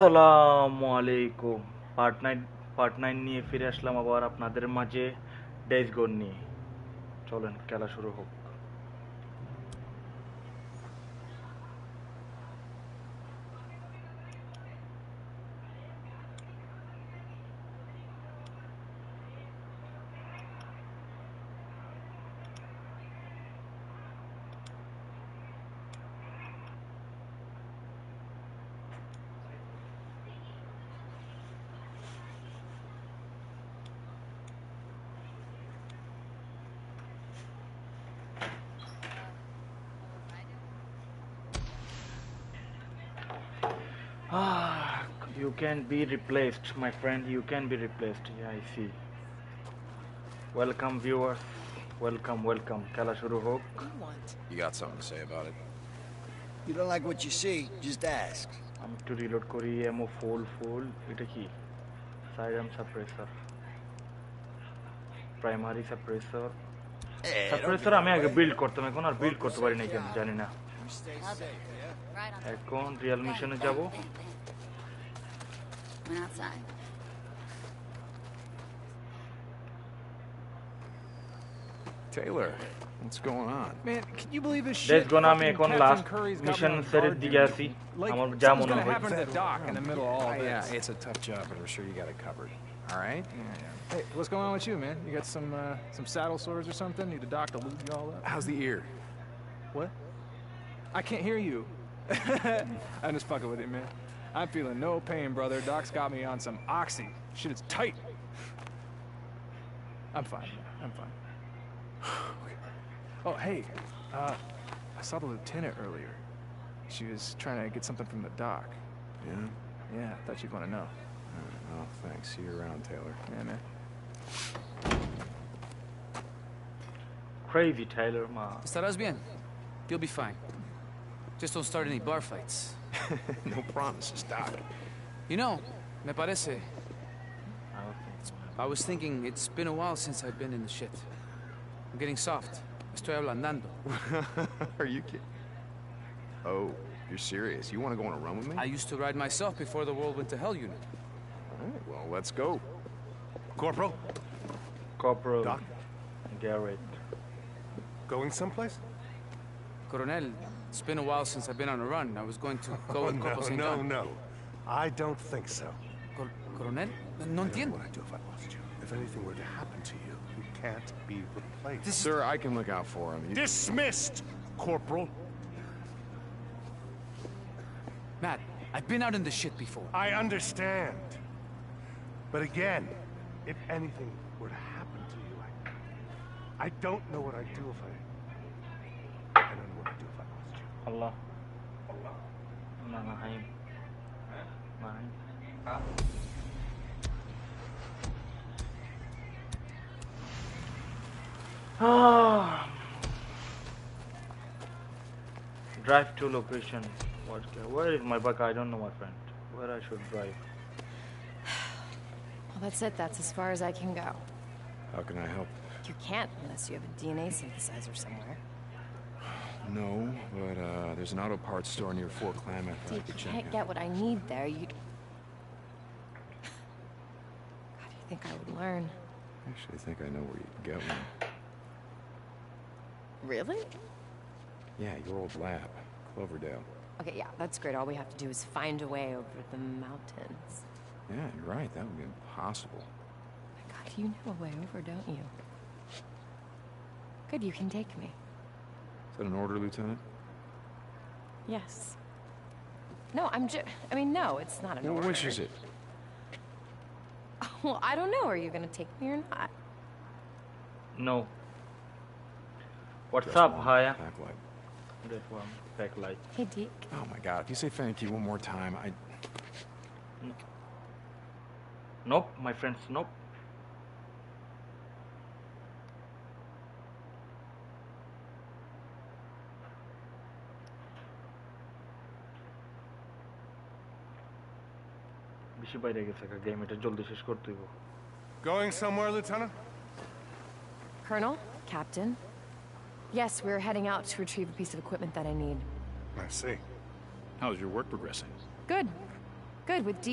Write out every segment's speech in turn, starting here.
আসসালামু আলাইকুম। Part nine part nine নিয়ে ফিরে আসলাম আবার আপনাদের মাঝে ডেজগন নিয়ে। চলেন, খেলা শুরু হোক Ah, you can be replaced, my friend. You can be replaced. Yeah, I see. Welcome, viewers. Welcome, welcome. খেলা শুরু হোক You got something to say about it? You don't like what you see, just ask. আমি একটু reload করি এমও ফুল ফুল এটা কি সাইরাম suppressor primary suppressor suppressor আমি আগে. বিল্ড করতাম এখন আর বিল্ড করতে পারি না কেন জানি না. এখন রিয়াল মিশনে যাব. went outside. Taylor, what's going on? Man, can you believe this shit? There's gonna make one last mission Sarit the Like, something's gonna happen to the dock in the middle of all this. Yeah, it's a tough job, but I'm sure you got it covered. All right? Yeah, yeah. Hey, what's going on with you, man? You got some uh, some saddle sores or something? Need a doc to loot you all up? How's the ear? What? I can't hear you. I'm just fucking with it, man. I'm feeling no pain, brother. Doc's got me on some oxy. Shit it's tight. I'm fine. I'm fine. oh, hey, uh, I saw the lieutenant earlier. She was trying to get something from the doc. Yeah? Yeah, I thought you'd want to know. All right, well, thanks. See you around, Taylor. Yeah, man. crazy Taylor মা Estarás bien. You'll be fine. Just don't start any bar fights. no promises, Doc. You know, me parece. Ah, I was thinking it's been a while since I've been in the shit. I'm getting soft. Estoy ablandando. Are you kidding? Oh, you're serious? You want to go on a run with me? I used to ride myself before the world went to hell, you know. All right, well, let's go. Corporal, Corporal Doc? Garrett going someplace? Coronel, it's been a while since I've been on a run. I was going to go Oh, with Corporal no, St. no, John. no. I don't think so. Cor- Coronel? No I don't know entiendo. what I'd do if I lost you. If anything were to happen to you, you can't be replaced. Sir, I can look out for him. You- Dismissed, Corporal. Matt, I've been out in the shit before. I understand. But again, if anything were to happen to you, I, I don't know what I'd do if I. I don't know what I'd do if I Allah. Allah. Nah, main Main Hah? drive to location. What where is my bike? I don't know my friend. Where i should drive? Well that's it. That's as far as i can go. How can i help? You can't unless you have a dna synthesizer somewhere. No, but uh, there's an auto parts store near Fort Klamath. I You can't out. get what I need there. You. God, you think I would learn? I actually think I know where you can get one. Really? Yeah, your old lab, Cloverdale. Okay, yeah, that's great. All we have to do is find a way over the mountains. Yeah, you're right. That would be impossible. My God, you know a way over, don't you? Good, you can take me. Is that an order, Lieutenant? Yes. No, I'm just. I mean, no, it's not an Well, order. which is it? Well, I don't know. Are you gonna take me or not? No. What's Just up, Haya? pack light. That one. Pack light. Hey, Deke. Oh my god, if you say thank you one more time, I. Nope, my friends. Nope. বেশি বাইরে গেছে game এটা জলদি শেষ করতে হইব Going somewhere, Lieutenant? Colonel? Captain? Yes, we're heading out to retrieve a piece of equipment that I need. I see. How's your work progressing? Good. Good, with D.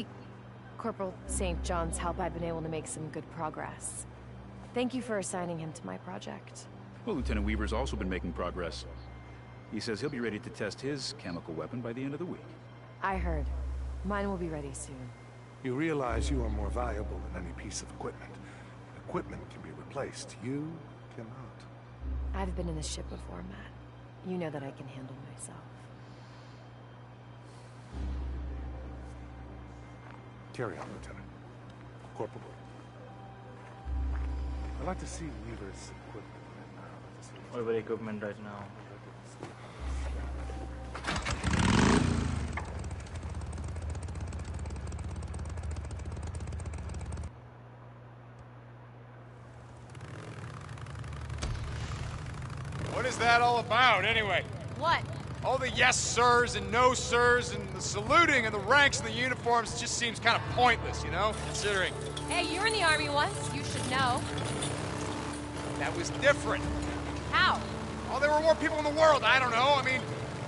Corporal St. John's help, I've been able to make some good progress. Thank you for assigning him to my project. Well, Lieutenant Weaver's also been making progress. He says he'll be ready to test his chemical weapon by the end of the week. I heard. Mine will be ready soon. You realize you are more valuable than any piece of equipment. Equipment can be replaced. You cannot. I've been in this ship before, Matt. You know that I can handle myself. Carry on, Lieutenant. Corporal. I'd like to see Weaver's equipment. and, I'd like to see his- Whatever equipment right now. What is that all about, anyway? What? All the yes sirs and no sirs and the saluting and the ranks and the uniforms just seems kind of pointless, you know? Considering Hey, you were in the army once. You should know. that was different. How? Oh, there were more people in the world. I don't know. I mean,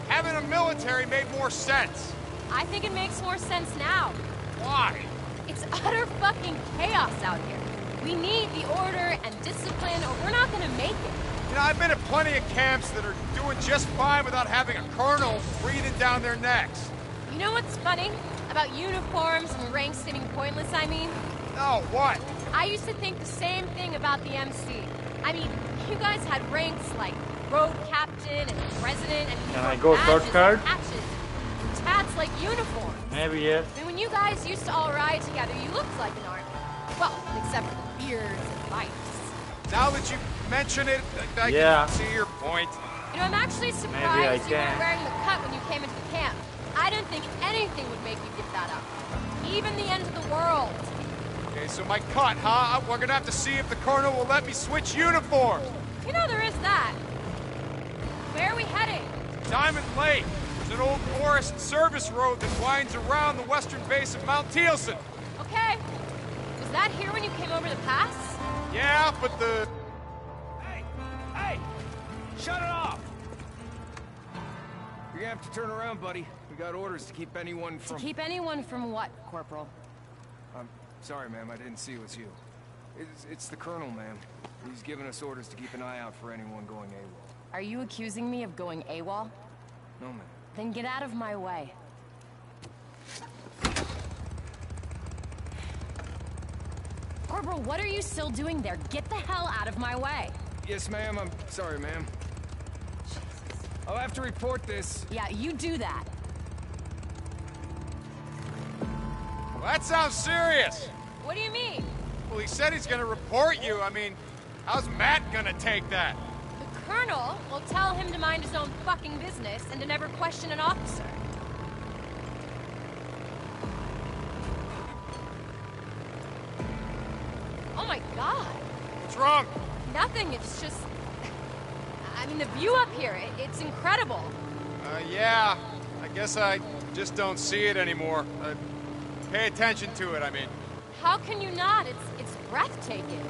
having a military made more sense. I think it makes more sense now. Why? It's utter fucking chaos out here. We need the order and discipline, or we're not gonna make it. You know, I've been at plenty of camps that are doing just fine without having a colonel breathing down their necks. You know what's funny? About uniforms and ranks seeming pointless, I mean? No, what? I used to think the same thing about the MC. I mean, you guys had ranks like road captain and president and Can I go badges shortcut? and patches. Tats like uniforms. Maybe yes. I mean, when you guys used to all ride together, you looked like an army. Well, except for the beards and bikes. Now that you mention it, I, I Yeah. can see your point. You know, I'm actually surprised you can. weren't wearing the cut when you came into the camp. I didn't think anything would make you give that up. Even the end of the world. Okay, so my cut, huh? We're gonna have to see if the colonel will let me switch uniforms. You know, there is that. Where are we heading? Diamond Lake. There's an old forest service road that winds around the western base of Mount Thielsen. Okay. Was that here when you came over the pass? Yeah, but the Hey! Hey! Shut it off! You're gonna have to turn around, buddy. We got orders to keep anyone from... To keep anyone from what, Corporal? I'm sorry, ma'am. I didn't see it was you. It's, it's the colonel, ma'am. He's given us orders to keep an eye out for anyone going AWOL. Are you accusing me of going AWOL? No, ma'am. Then get out of my way. Corporal, what are you still doing there? Get the hell out of my way. Yes, ma'am. I'm sorry, ma'am. I'll have to report this. Yeah, you do that. well, that sounds serious. What do you mean? Well, he said he's gonna report you. I mean, how's Matt gonna take that? The Colonel will tell him to mind his own fucking business and to never question an officer. Oh my god. What's wrong? Nothing, it's just... I mean, the view up here, it's incredible. Uh, yeah. I guess I just don't see it anymore. Uh, pay attention to it. I mean, How can you not? It's, it's breathtaking.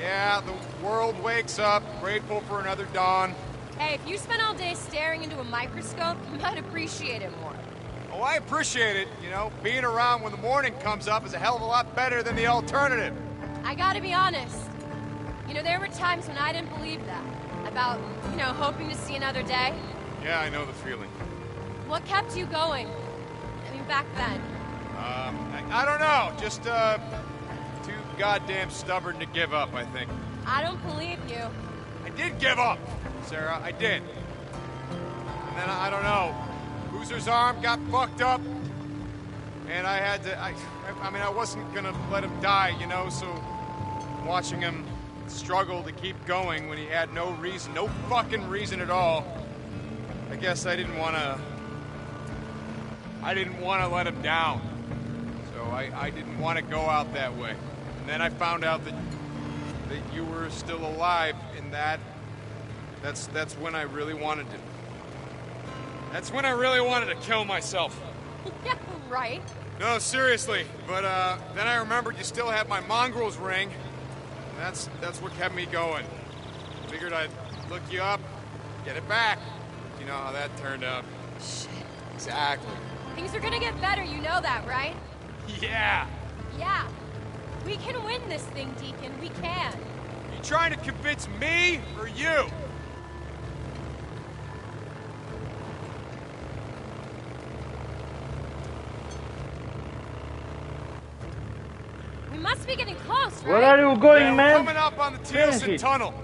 yeah, the world wakes up, grateful for another dawn. Hey, if you spent all day staring into a microscope, you might appreciate it more. Oh, I appreciate it. You know, being around when the morning comes up is a hell of a lot better than the alternative. I gotta be honest. You know, there were times when I didn't believe that. About, you know, hoping to see another day. Yeah, I know the feeling. What kept you going? I mean, back then. Um, I, I don't know. Just, uh, too goddamn stubborn to give up, I think. I don't believe you. I did give up, Sarah. I did. And then, I don't know. Boozer's arm got fucked up. And I had to, I, I mean, I wasn't gonna let him die, you know, so watching him struggle to keep going when he had no reason, no fucking reason at all, I guess I didn't wanna, I didn't wanna let him down. So I, I didn't wanna go out that way. And then I found out that, that you were still alive and that, that's, that's when I really wanted to, that's when I really wanted to kill myself. yeah, right. No, seriously. But uh, then I remembered you still had my mongrels ring. And that's that's what kept me going. Figured I'd look you up, get it back. You know how that turned out. Shit. Exactly. Things are gonna get better, you know that, right? Yeah. Yeah. We can win this thing, Deacon. We can. You trying to convince me or you? Must be getting close, right? Where are you going, Yeah, we're man? coming up on the Thielsen Tunnel.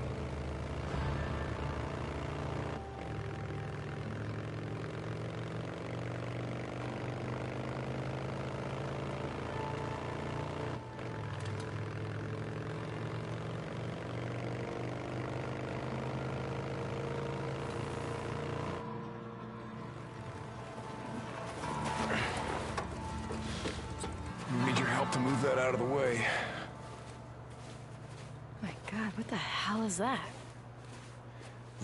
That?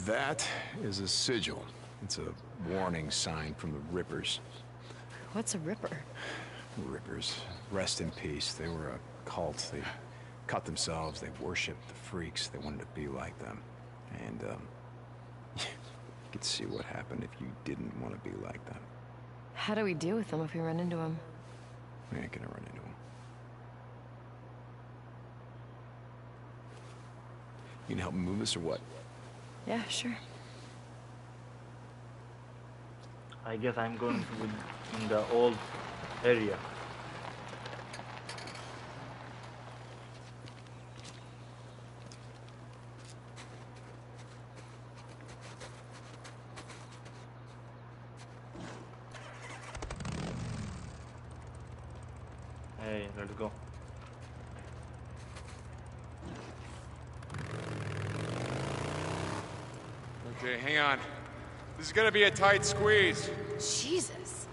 That is a sigil. It's a warning sign from the Rippers. What's a ripper? Rippers, rest in peace. They were a cult. They cut themselves. They worshipped the freaks. They wanted to be like them. And, um, you could see what happened if you didn't want to be like them. How do we deal with them if we run into them? We ain't gonna run into them. You can help me move this or what? Yeah, sure. I guess I'm going with in the old area. Hey, let's go. Okay, hang on. This is gonna be a tight squeeze. Jesus.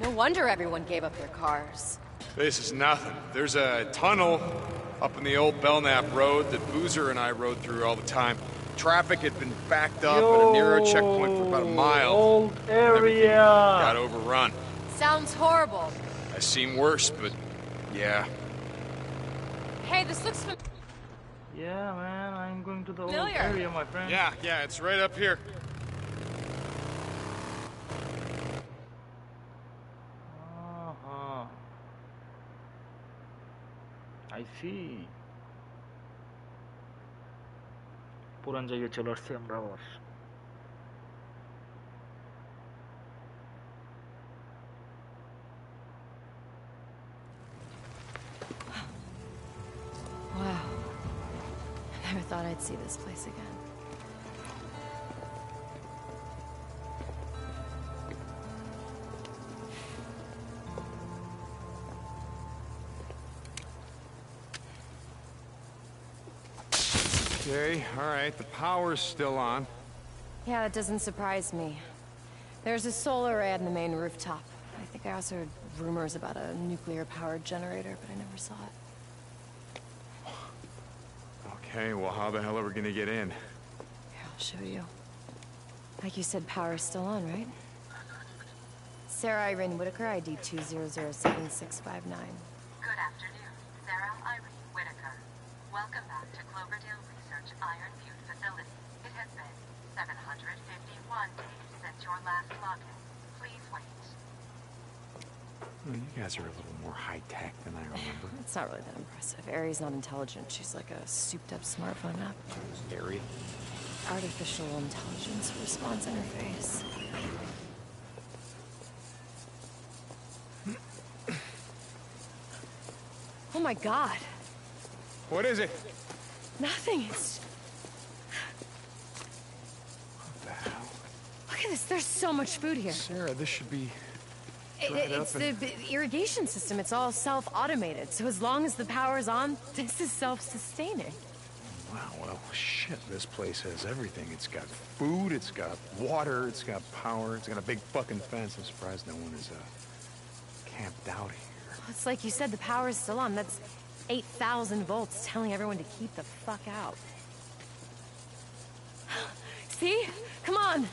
No wonder everyone gave up their cars. This is nothing. There's a tunnel up in the old Belknap Road that Boozer and I rode through all the time. Traffic had been backed up at a narrow checkpoint for about a mile. Old Everything area. got overrun. Sounds horrible. I've seen worse, but yeah. Hey, this looks fam- Yeah, man, I'm going to the old Familiar. area, my friend. Yeah, yeah, it's right up here. Uh-huh. I see. পুরান জায়গায় চলে আসছি আমরা আবার I never thought I'd see this place again. Okay, all right, the power's still on. Yeah, that doesn't surprise me. There's a solar array on the main rooftop. I think I also heard rumors about a nuclear-powered generator, but I never saw it. Okay, well, how the hell are we gonna get in? Here, I'll show you. Like you said, power's still on, right? Sarah Irene Whitaker, ID 2007659. Good afternoon, Sarah Irene Whitaker. Welcome back to Cloverdale Research Iron Butte Facility. It has been 751 days since your last login. Please wait. Well, you guys are a little more high-tech than I remember. It's not really that impressive. Ari's not intelligent. She's like a souped-up smartphone app. Harry? Artificial intelligence response interface. Oh my god. What is it? Nothing. It's. What the hell? Look at this. There's so much food here. Sarah, this should be... It- it's the the irrigation system. It's all self-automated. So as long as the power's on, this is self-sustaining. Wow, well, shit, this place has everything. It's got food, it's got water, it's got power, it's got a big fucking fence. I'm surprised no one is, uh, camped out here. It's like you said, the power's still on. That's 8,000 volts telling everyone to keep the fuck out. See? Come on.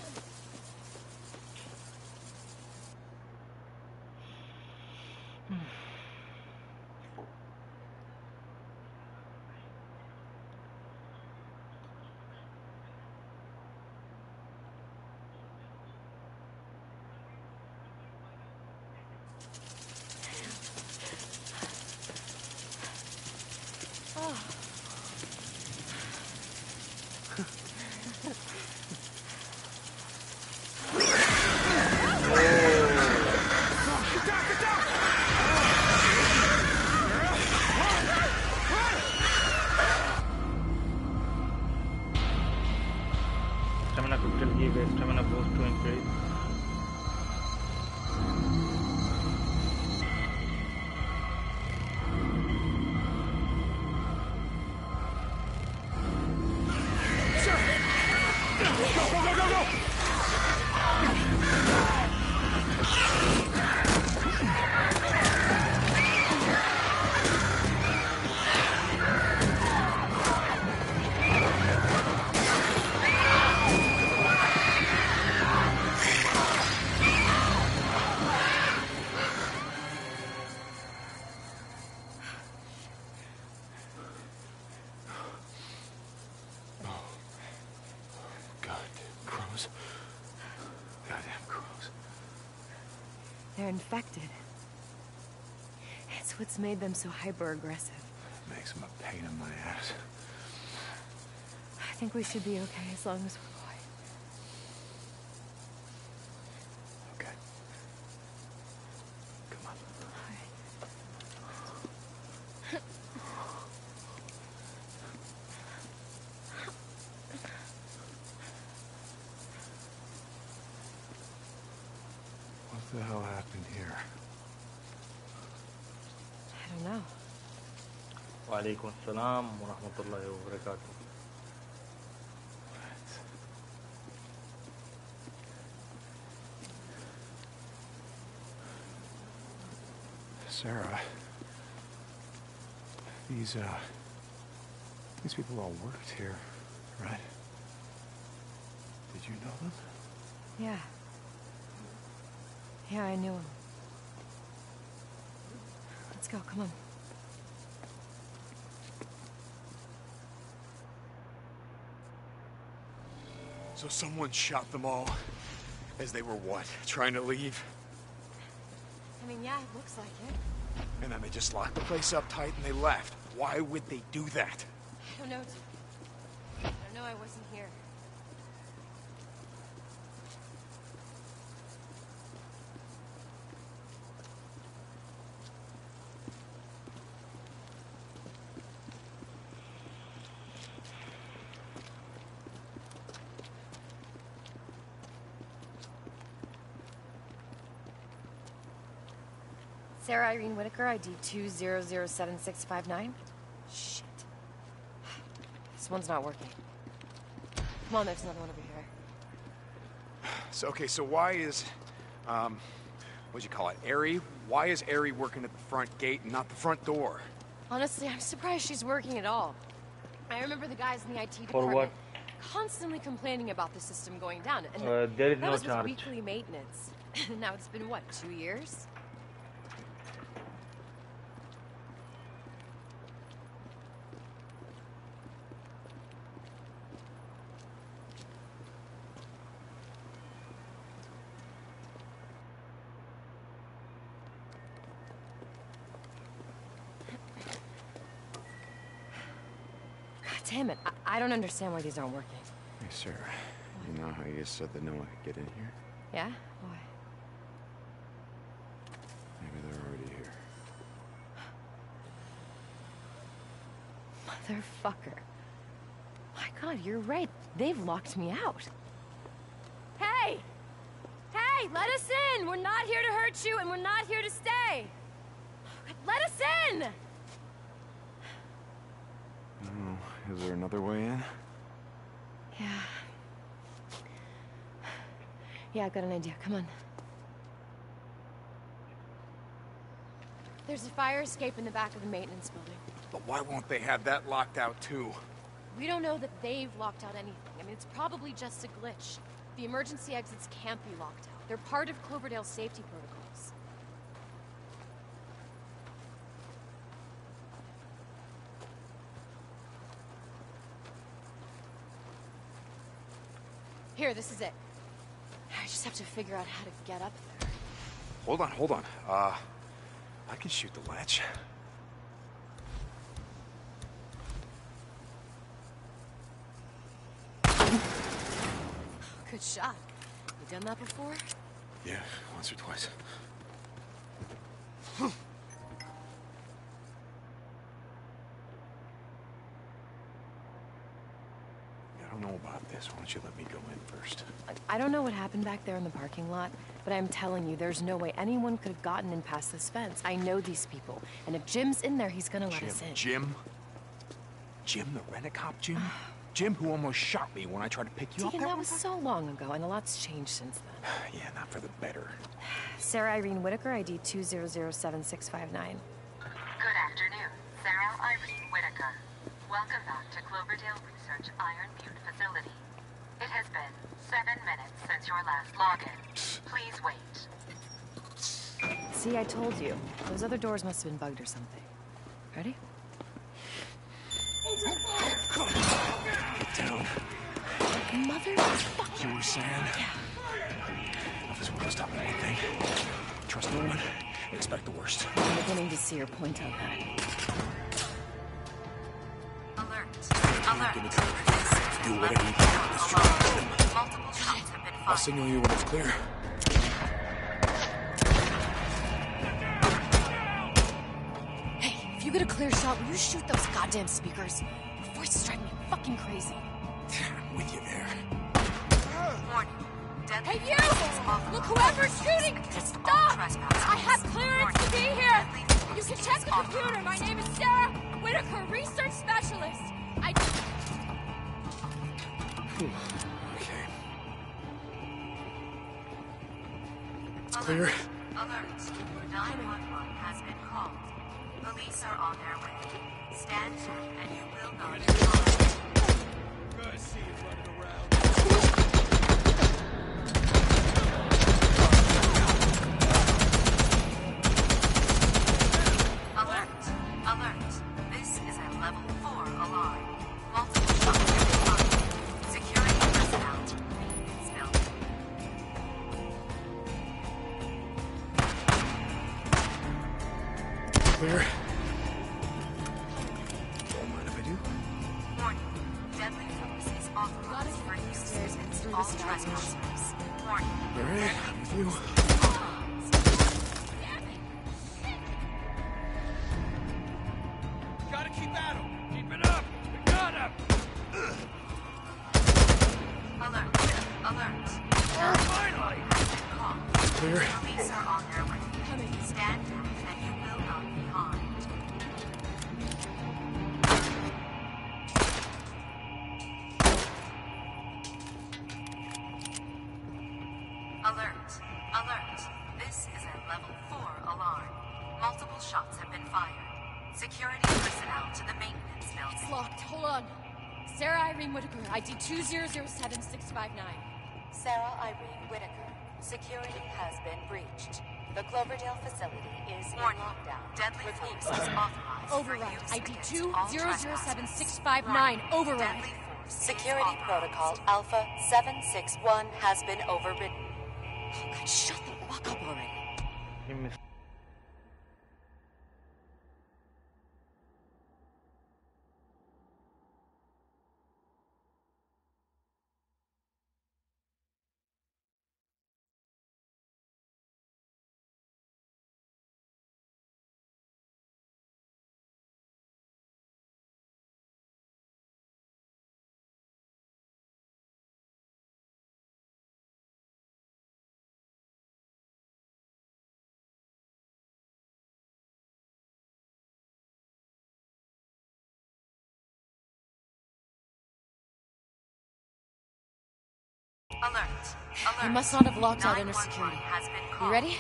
Infected. It's what's made them so hyper-aggressive. Makes them a pain in my ass. I think we should be okay as long as we're quiet. Okay. Come on. What the hell happened here? I don't know. وعليكم السلام ورحمة الله وبركاته Sarah. These, uh... These people all worked here, right? Did you know them? Yeah. Yeah, I knew him. Let's go, come on. So someone shot them all as they were what? Trying to leave? I mean, yeah, it looks like it. And then they just locked the place up tight and they left. Why would they do that? I don't know. I don't know, I wasn't here. Sarah Irene Whitaker, ID 2007659. Shit. This one's not working. Come on, there's another one over here. So, okay, so why is, um, what'd you call it, Ari? Why is Ari working at the front gate and not the front door? Honestly, I'm surprised she's working at all. I remember the guys in the IT department what? constantly complaining about the system going down. And Uh, there is that no was with charge. weekly maintenance. now it's been, what, two years? God damn it. I, don't understand why these aren't working. Hey, Sarah. You know how you said that no one could get in here? Yeah? Why? Maybe they're already here. Motherfucker. My god, you're right. They've locked me out. Hey! Hey, let us in! We're not here to hurt you, and we're not here to stay! Let us in! Oh, is there another way in? Yeah. Yeah, I got an idea. Come on. There's a fire escape in the back of the maintenance building. But why won't they have that locked out too? We don't know that they've locked out anything. I mean, it's probably just a glitch. The emergency exits can't be locked out. They're part of Cloverdale's safety protocols. Here, this is it. I just have to figure out how to get up there. Hold on, hold on. Uh, I can shoot the latch. Good shot. You done that before? Yeah, once or twice. I don't know about this. Why don't you let me go in first? I don't know what happened back there in the parking lot, but I'm telling you, there's no way anyone could have gotten in past this fence. I know these people, and if Jim's in there, he's gonna let us in. Jim? Jim, the rent-a-cop Jim? Jim who almost shot me when I tried to pick you Deacon, up that was so long ago, and a lot's changed since then. Yeah, not for the better. Sarah Irene Whitaker, ID 2007659. Good afternoon. Sarah Irene Whitaker. Welcome back to Cloverdale Research Iron Butte facility. It has been seven minutes your last login. Please wait. See, I told you. Those other doors must have been bugged or something. Ready? Oh, Get down. Motherfucker. You were saying? Officer will stop at one thing. Trust no one. Expect the worst. I'm beginning to see your point on that. Alert. Alert. Do whatever you can. I'll signal you when it's clear. Hey, if you get a clear shot, will you shoot those goddamn speakers? Your voice is driving me fucking crazy. I'm with you there. Warning. Hey, you! Look, whoever's shooting, just stop! I have clearance to be here! You can check the computer. My name is Sarah Whitaker, research specialist. I. clear. Alert. 911 has been called. Police are on their way. Stand back and you will not be harmed. 2007659. Sarah Irene Whitaker. Security has been breached. The Cloverdale facility is in lockdown. Deadly force is authorized Override. for use ID against all 2007659. Override. Deadly force. Security protocol Alpha 761 has been overridden. Oh, God, shut the fuck up already. Alert. Alert. They must not have locked out inner security. Has been You ready?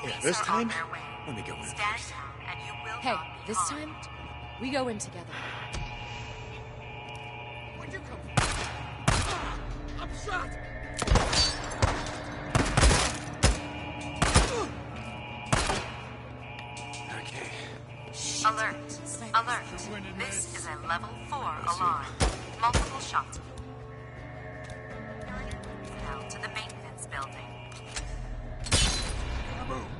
Police Yeah, this time, on their way. let me go in Stand first. and you will Hey, this harmed. time, we go in together. Where'd you come from? I'm shot. Okay. Alert. Alert. This is a level 4 alarm. Multiple shots. To the maintenance building. I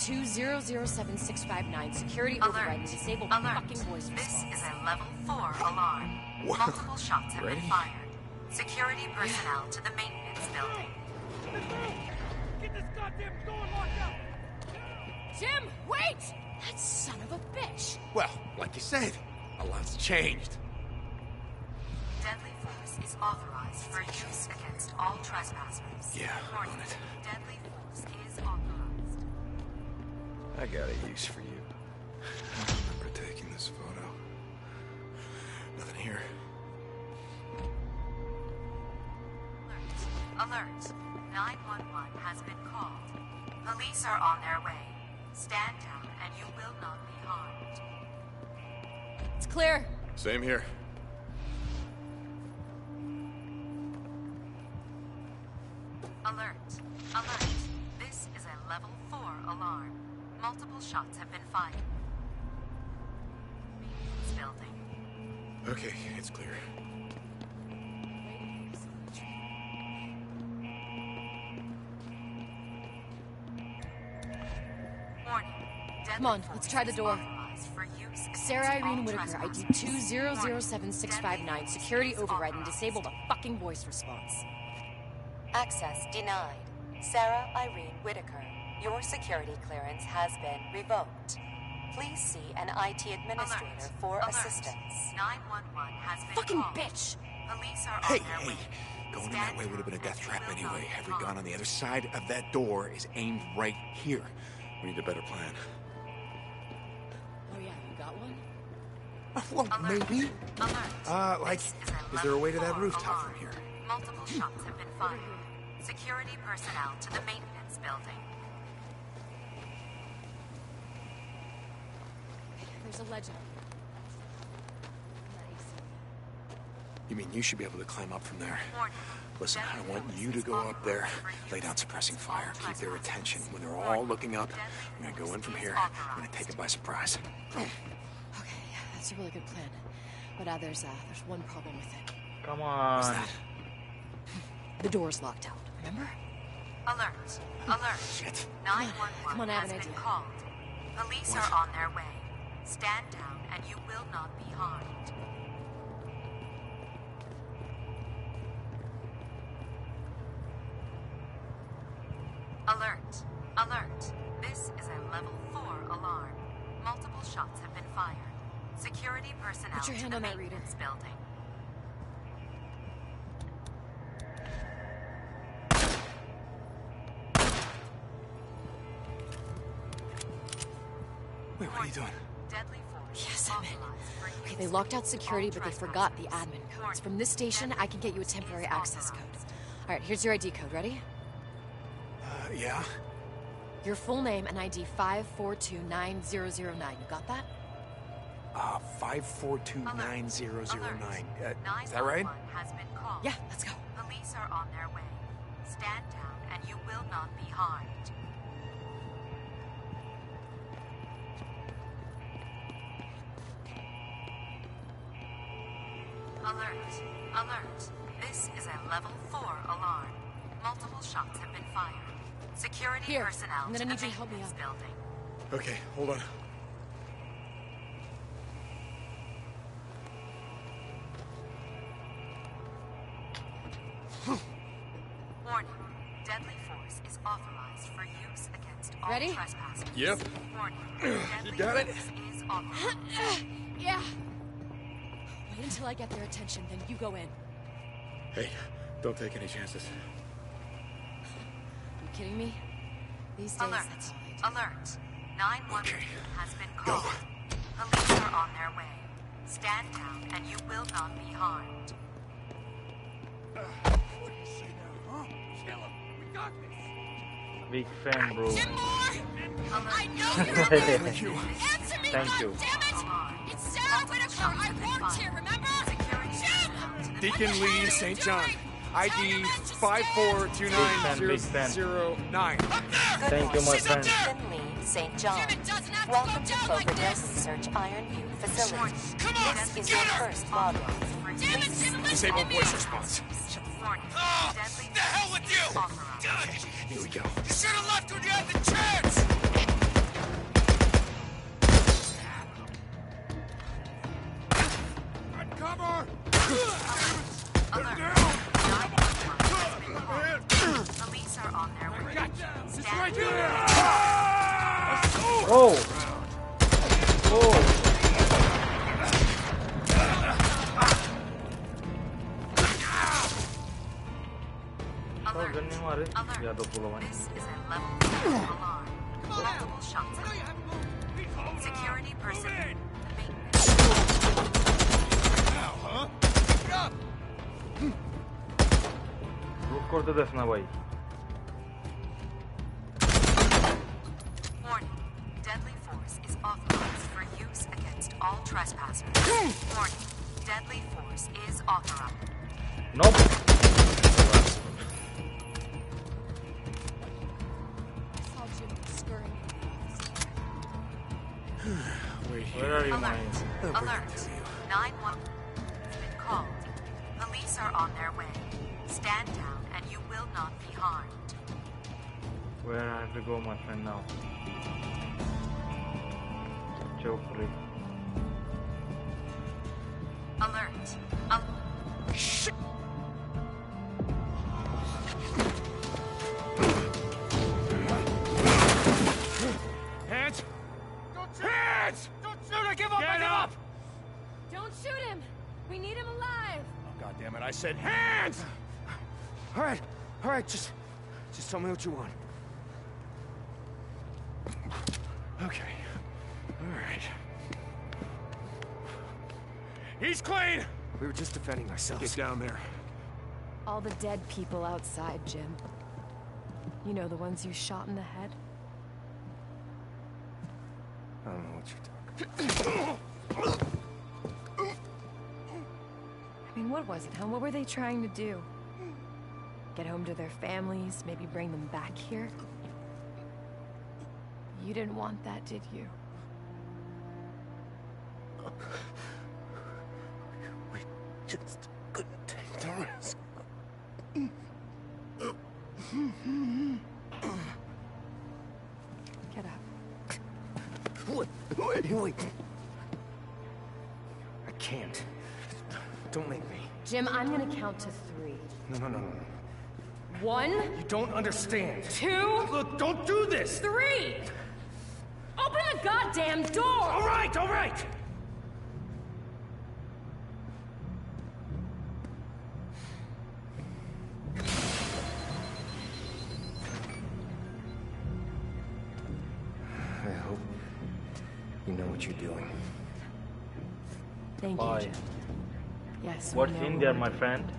2007659. Security Alert. override and disable Alert. fucking voice This response. is a level 4 alarm. Whoa. Multiple shots have Ready? been fired. Security personnel to the maintenance building. Get this goddamn door locked up. Jim, wait! That son of a bitch! Well, like you said, a lot's changed. Deadly force is is authorized for use against all trespassers. Yeah, Warning, on it. deadly force is authorized. I got a use for you. I remember taking this photo. Nothing here. Alert. Alert. 911 has been called. Police are on their way. Stand down and you will not be harmed. It's clear. Same here. Alert. Alert. This is a level 4 alarm. Multiple shots have been fired. Maintenance building. Okay, it's clear. Warning. Come on, let's try the door. For use against Sarah Irene all Whitaker, ID trespassers. 2007659. Security override and disabled a fucking voice response. Access denied. Sarah Irene Whitaker, your security clearance has been revoked. Please see an IT administrator for assistance. 911 has been Fucking called. bitch! Police are Hey, on their hey! way. Going in that way would have been a death trap anyway. Every gun on the other side of that door is aimed right here. We need a better plan. Oh yeah, you got one? Well, maybe. Alert. Uh, like, This is there a way to that rooftop alarm. from here? Multiple shots have been fired. Security personnel to the maintenance building. There's a legend. You mean you should be able to climb up from there? Listen, I want you to go up there, lay down suppressing fire, keep their attention. When they're all looking up, I'm gonna go in from here. I'm gonna take it by surprise. Okay, yeah, that's a really good plan. But uh, there's uh, there's one problem with it. Come on. What's that? The door's locked out. Remember? Alert. Alert. Shit. 911 Come on, I have has an been idea. called. Police What? are on their way. Stand down and you will not be harmed. Alert. Alert. This is a level 4 alarm. Multiple shots have been fired. Security personnel Put your to hand the on that reader. maintenance building. Wait, what are you doing? Deadly force Yes, I'm in. Okay, they locked out security, but they forgot the admin trespassers. codes. From this station, I can get you a temporary access code. All right, here's your ID code. Ready? Uh, yeah? Your full name and ID 5429009. You got that? Uh, 5429009. Uh, is that right? 911 has been called. Yeah, let's go. Police are on their way. Stand down and you will not be harmed. Alert. Alert. This is a level 4 alarm. Multiple shots have been fired. Security Here, personnel I'm gonna need the you to help me out. building. Okay, hold on. Warning. Deadly force is authorized for use against all Ready? trespassers. Yep. Warning. Deadly got it? force is authorized. yeah. Wait until I get their attention, then you go in. Hey, don't take any chances. you kidding me? These days, Alert. that's all I do. Alert. 911 Okay. has been Go. called. Police are on their way. Stand down and you will not be harmed. What did you say there, huh? Kill him. We got him. Big fan, bro. I know you're Alert. there. Thank you. Answer me, Thank you. goddammit! It's here! Deacon Lee St. John. ID Big fan, big fan. 5429009. Thank you, my friend. Deacon Lee St. John. Welcome to Cloverdale Research Iron Butte facility. This is your first login. Please Disable voice response. Oh, the hell with you! authorized. Here we go. You should have left when you had the chance! Cover! Alert. Police are on their way. Stand down. Oh! Oh! Sal gani mare. Ya da bulamayın. This করতে দেস না ভাই what you want. Okay. All right. He's clean! We were just defending ourselves. Get down there. All the dead people outside, Jim. You know, the ones you shot in the head? I don't know what you're talking about. I mean, what was it, huh? What were they trying to do? Get home to their families, maybe bring them back here? You didn't want that, did you? We just couldn't take the risk. Get up. Wait, wait, wait. I can't. Don't make me. Jim, I'm gonna count to three. No, no, no, no, no. One, You don't understand. two, Look, don't do this! three! Open the goddamn door! All right, all right! I hope you know what you're doing. Thank Bye. you, Jim. Yes, we What's in there, my doing. friend?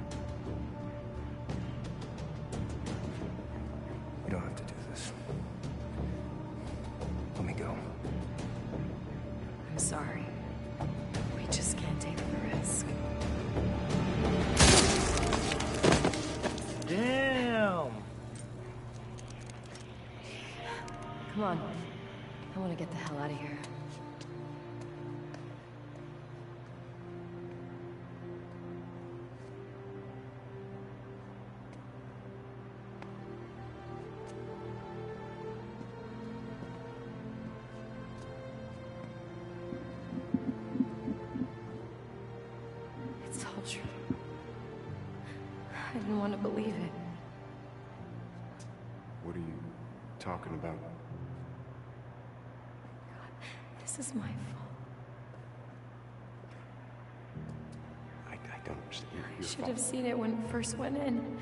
Understand. Your, I your should have seen it when it first went in.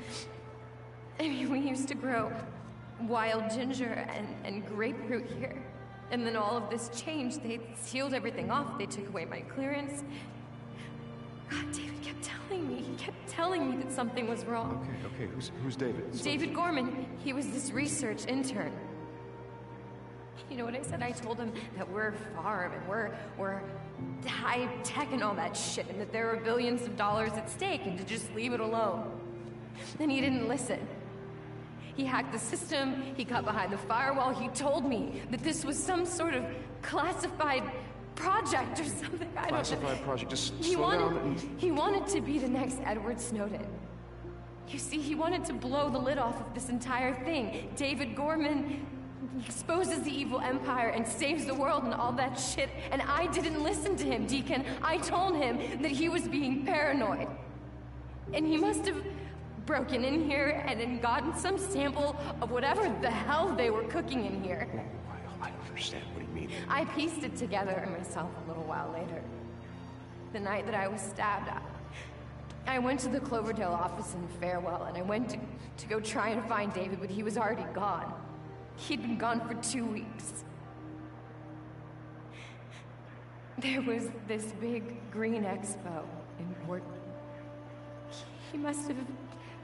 I mean, we used to grow wild ginger and, and grapefruit here. And then all of this changed. They sealed everything off. They took away my clearance. God, David kept telling me. He kept telling me that something was wrong. Okay, okay. Who's who's David? David Gorman, he was this research intern. You know what I said? I told him that we're a farm and we're we're high tech and all that shit, and that there are billions of dollars at stake, and to just leave it alone. Then he didn't listen. He hacked the system, he got behind the firewall, he told me that this was some sort of classified project or something. I don't know. Classified project. Just He slow wanted, down and he wanted to be the next Edward Snowden. You see, he wanted to blow the lid off of this entire thing. David Gorman exposes the evil empire and saves the world and all that shit. And I didn't listen to him, Deacon. I told him that he was being paranoid. And he must have broken in here and then gotten some sample of whatever the hell they were cooking in here. I don't understand. What do you mean? I pieced it together myself a little while later. The night that I was stabbed, I, I went to the Cloverdale office in Farewell, and I went to, to go try and find David, but he was already gone. He'd been gone for two weeks. There was this big green expo in Portland. He must have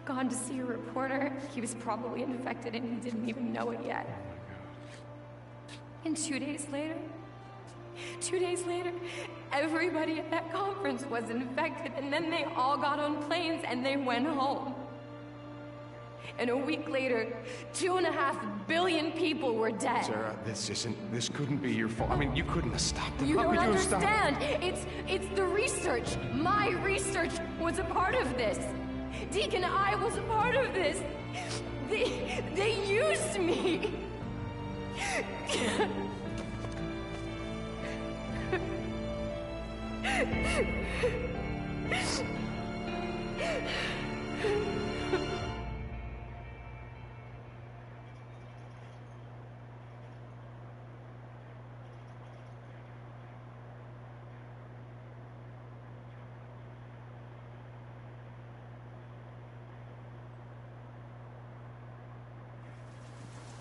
gone to see a reporter. He was probably infected and he didn't even know it yet. And two days later, two days later, everybody at that conference was infected, and then they all got on planes and they went home. And a week later, two and a half billion people were dead. Sarah, this isn't. This couldn't be your fault. I mean, you couldn't have stopped them. You How don't could you have stopped them? understand. It's it's the research. My research was a part of this. Deacon, I was a part of this. They they used me.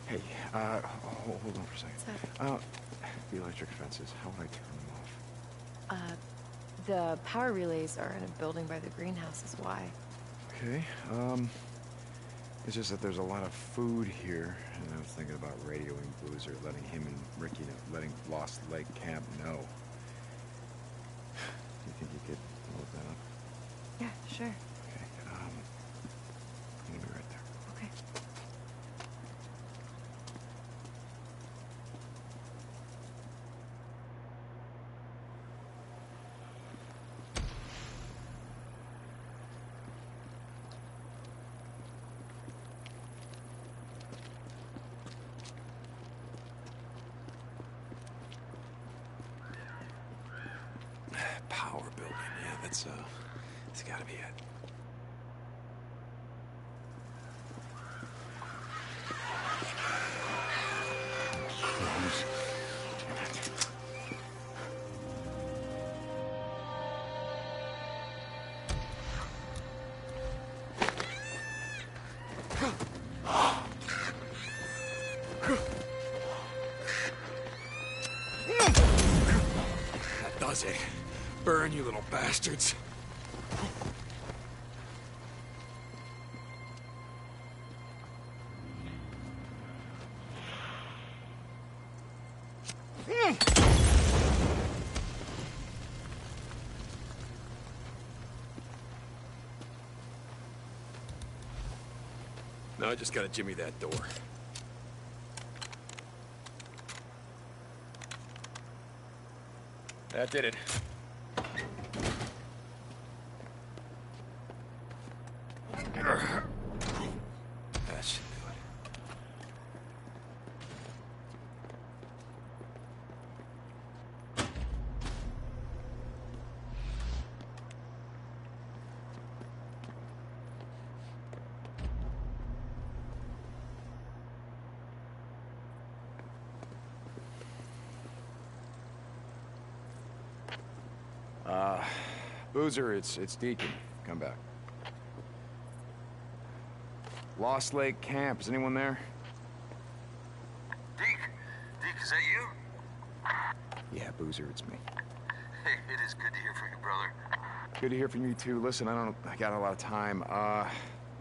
Hey, uh, hold, hold on for a second. Uh, the electric fences, how would I turn them off? Uh, the power relays are in a building by the greenhouse. Is why. Okay, um, it's just that there's a lot of food here, and I was thinking about radioing Boozer, letting him and Ricky know, letting Lost Lake Camp know. You think you could load that up? Yeah, sure. Okay, um, I'm gonna be right there. Okay. Power building, yeah, that's, uh, that's gotta be it. Close. Damn it. That does it. Burn, you little bastards. Now I just gotta jimmy that door. That did it. That should do it. Uh, Boozer, it's it's Deacon. Come back. Lost Lake Camp. Is anyone there? Deke, Deke, is that you? Yeah, Boozer, it's me. Hey, it is good to hear from you, brother. Good to hear from you too. Listen, I don't. I got a lot of time. Uh,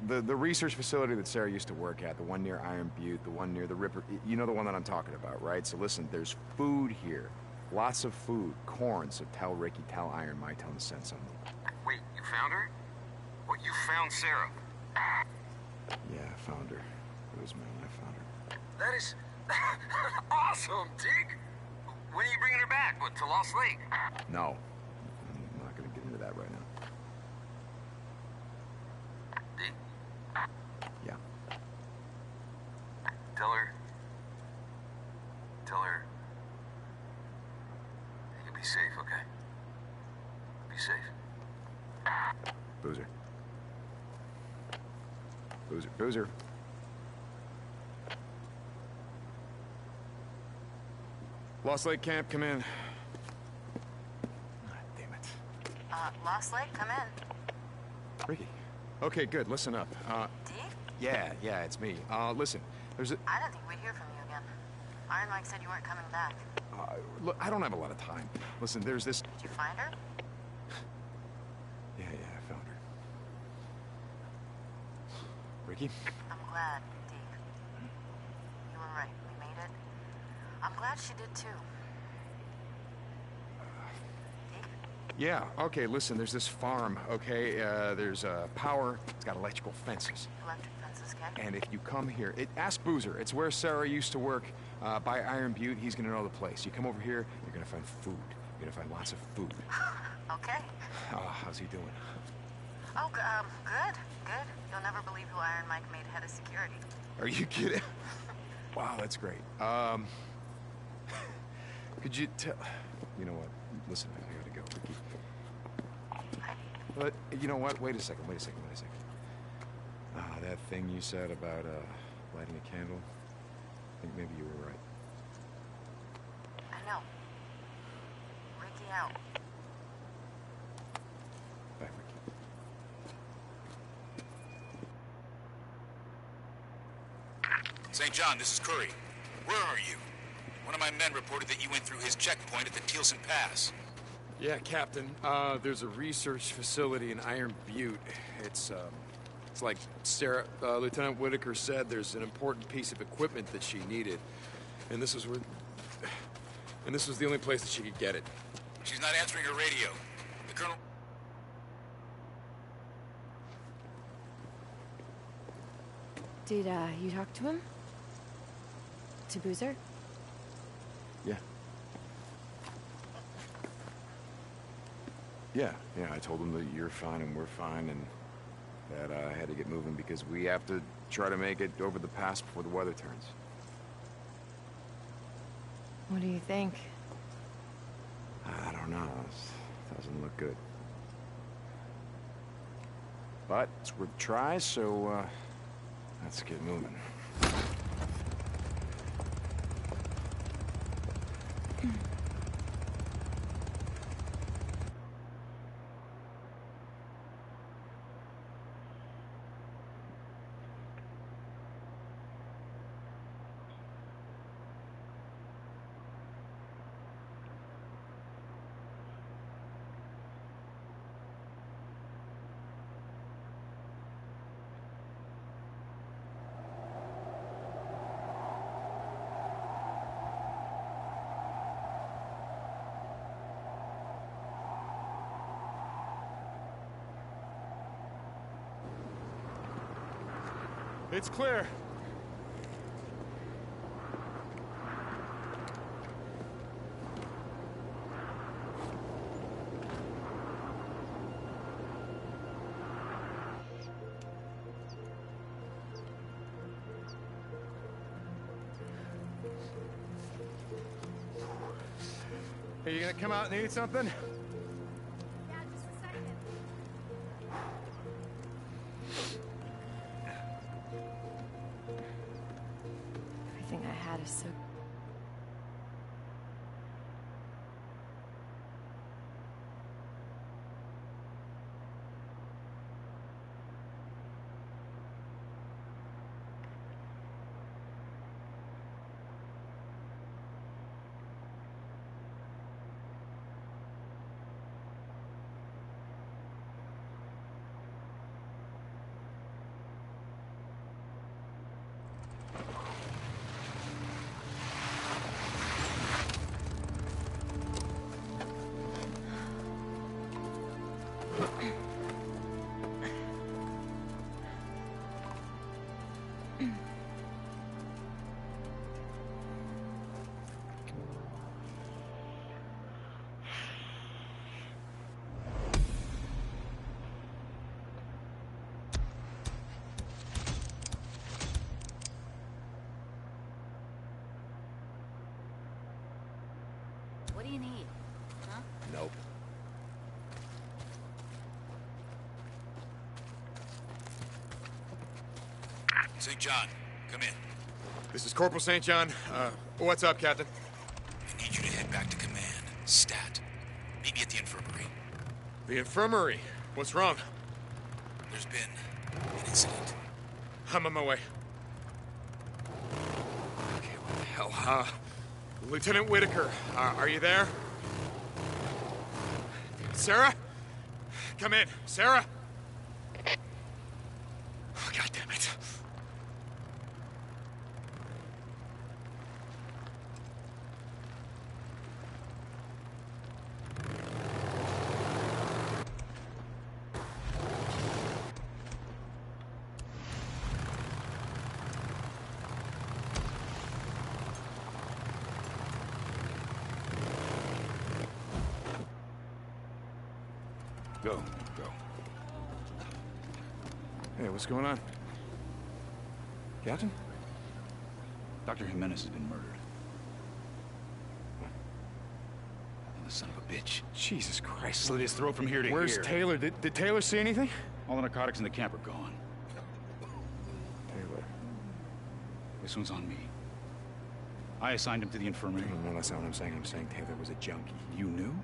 the the research facility that Sarah used to work at, the one near Iron Butte, the one near the Ripper. You know the one that I'm talking about, right? So listen, there's food here, lots of food, corn. So tell Ricky, tell Iron, my tell him to send some. Wait, you found her? What, you found Sarah? Yeah, I found her. It was when I found her. That is awesome, Deke. When are you bringing her back? What, to Lost Lake? No, I'm not gonna get into that right now. Yeah. Tell her. Tell her. You'll be safe, okay? Be safe. Boozer. Boozer. Lost Lake Camp, come in. Ah, damn it. Uh, Lost Lake, come in. Ricky. Okay, good. Listen up. Uh, yeah, yeah, it's me. Uh, listen, there's a. I didn't think we'd hear from you again. Iron Mike said you weren't coming back. Uh, look, I don't have a lot of time. Listen, there's this. Did you find her? Yeah, yeah, I found her. Ricky? I'm glad, Deke. You were right. We made it. I'm glad she did too. Yeah, okay, listen, there's this farm, okay? Uh, there's uh, power, it's got electrical fences. Electric fences, okay? And if you come here, it, ask Boozer. It's where Sarah used to work uh, by Iron Butte. He's gonna know the place. You come over here, you're gonna find food. You're gonna find lots of food. Okay. Oh, how's he doing? Oh, um, good, good. You'll never believe who Iron Mike made head of security. Are you kidding? wow, that's great. Um, could you tell? You know what? Listen, I gotta go. Ricky. But you know what? Wait a second. Wait a second. Wait a second. Ah, that thing you said about uh, lighting a candle. I think maybe you were right. I know. Ricky out. Bye, Ricky. St. John, this is Curry. Where are you? One of my men reported that you went through his checkpoint at the Thielsen Pass. Yeah, Captain. Uh, there's a research facility in Iron Butte. It's, um, it's like Sarah, uh, Lieutenant Whitaker said. There's an important piece of equipment that she needed, and this was where, and this was the only place that she could get it. She's not answering her radio. The colonel. Did, uh, you talk to him? To Boozer? Yeah. Yeah, yeah. I told him that you're fine and we're fine, and that I had to get moving because we have to try to make it over the pass before the weather turns. What do you think? I don't know. It doesn't look good. But it's worth a try, so uh, let's get moving. Mm-hmm. It's clear. Are you gonna come out and eat something? Is Corporal St. John. Uh, what's up, Captain? I need you to head back to command. Stat. Meet me at the infirmary. The infirmary. What's wrong? There's been an incident. I'm on my way. Okay, what the hell? Uh, Lieutenant Whitaker, uh, are you there? Sarah? Come in. Sarah? Oh, God damn it. Go, go. Hey, what's going on? Captain? Dr. Jimenez has been murdered. The son of a bitch. Jesus Christ. Slit his throat from here to Where's here. Where's Taylor? Did, did Taylor see anything? All the narcotics in the camp are gone. Taylor. This one's on me. I assigned him to the infirmary. No, no, that's not what I'm saying. I'm saying Taylor was a junkie. You knew?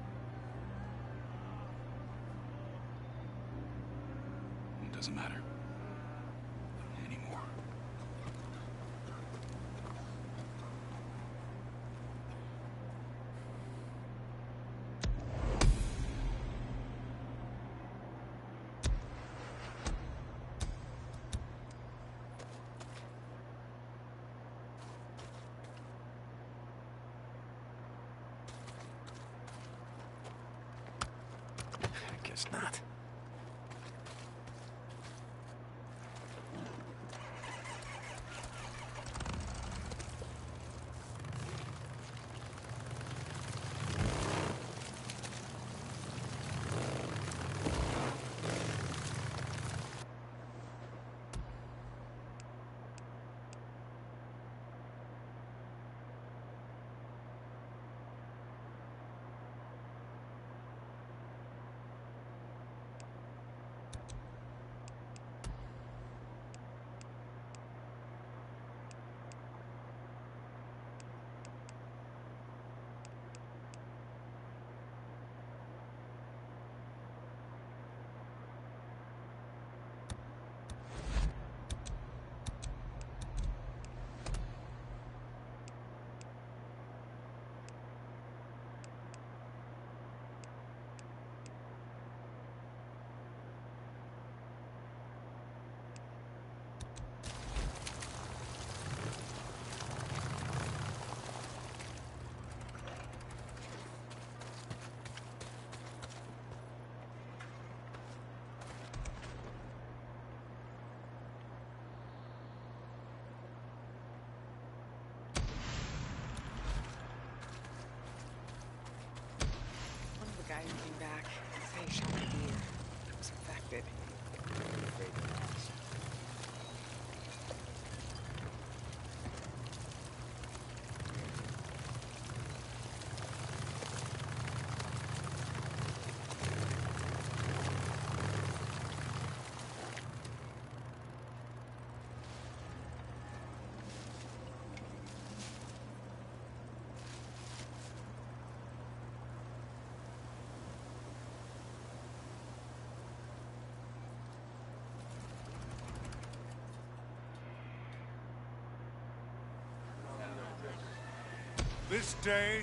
This day,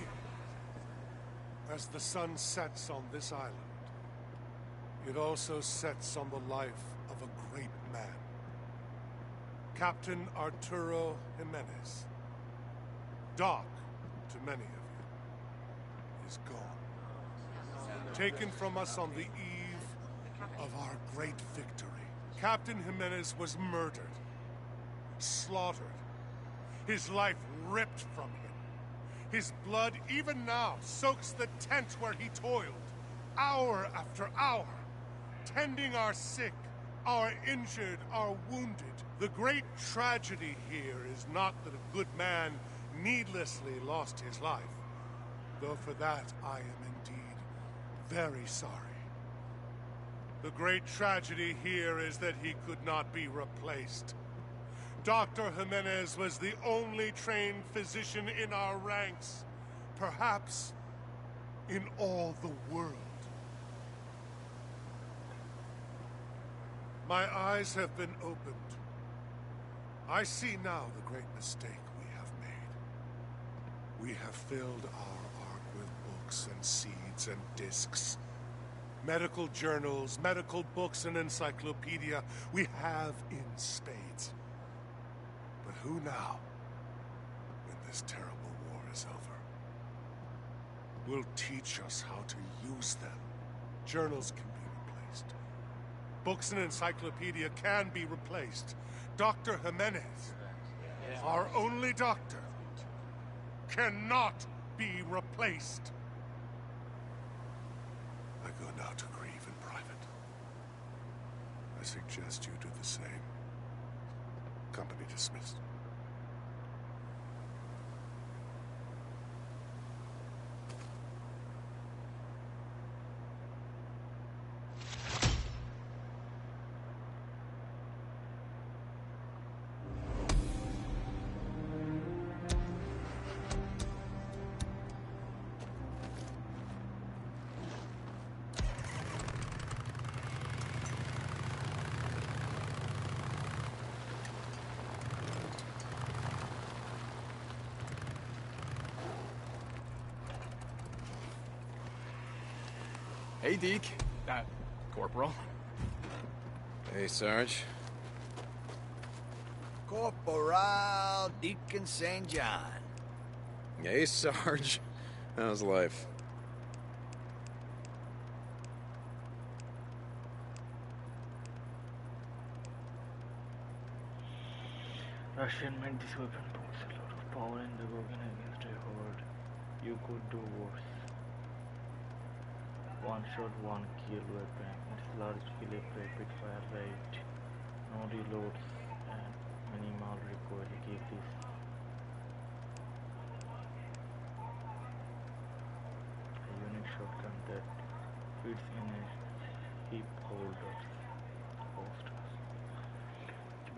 as the sun sets on this island, it also sets on the life of a great man. Captain Arturo Jimenez. Doc, to many of you, is gone. Taken from us on the eve of our great victory. Captain Jimenez was murdered, slaughtered, his life ripped from him. His blood, even now, soaks the tent where he toiled, hour after hour, tending our sick, our injured, our wounded. The great tragedy here is not that a good man needlessly lost his life, though for that I am indeed very sorry. The great tragedy here is that he could not be replaced. Dr. Jimenez was the only trained physician in our ranks, perhaps in all the world. My eyes have been opened. I see now the great mistake we have made. We have filled our ark with books and seeds and discs. Medical journals, medical books, and encyclopedia we have in spades. Who now, when this terrible war is over, will teach us how to use them? Journals can be replaced. Books and encyclopedia can be replaced. Dr. Jimenez, our only doctor, cannot be replaced. I go now to grieve in private. I suggest you do the same. Company dismissed. Deke. Uh, Corporal. Hey, Sarge. Corporal Deacon St. John. Hey, Sarge. How's life? Russian meant this weapon poses a lot of power in the Gogan against a horde. You could do worse. One shot, one kill weapon. It's largely rapid fire rate, no reloads, and minimal recoil. Give this a unique shotgun that fits in a hip holder. Holsters.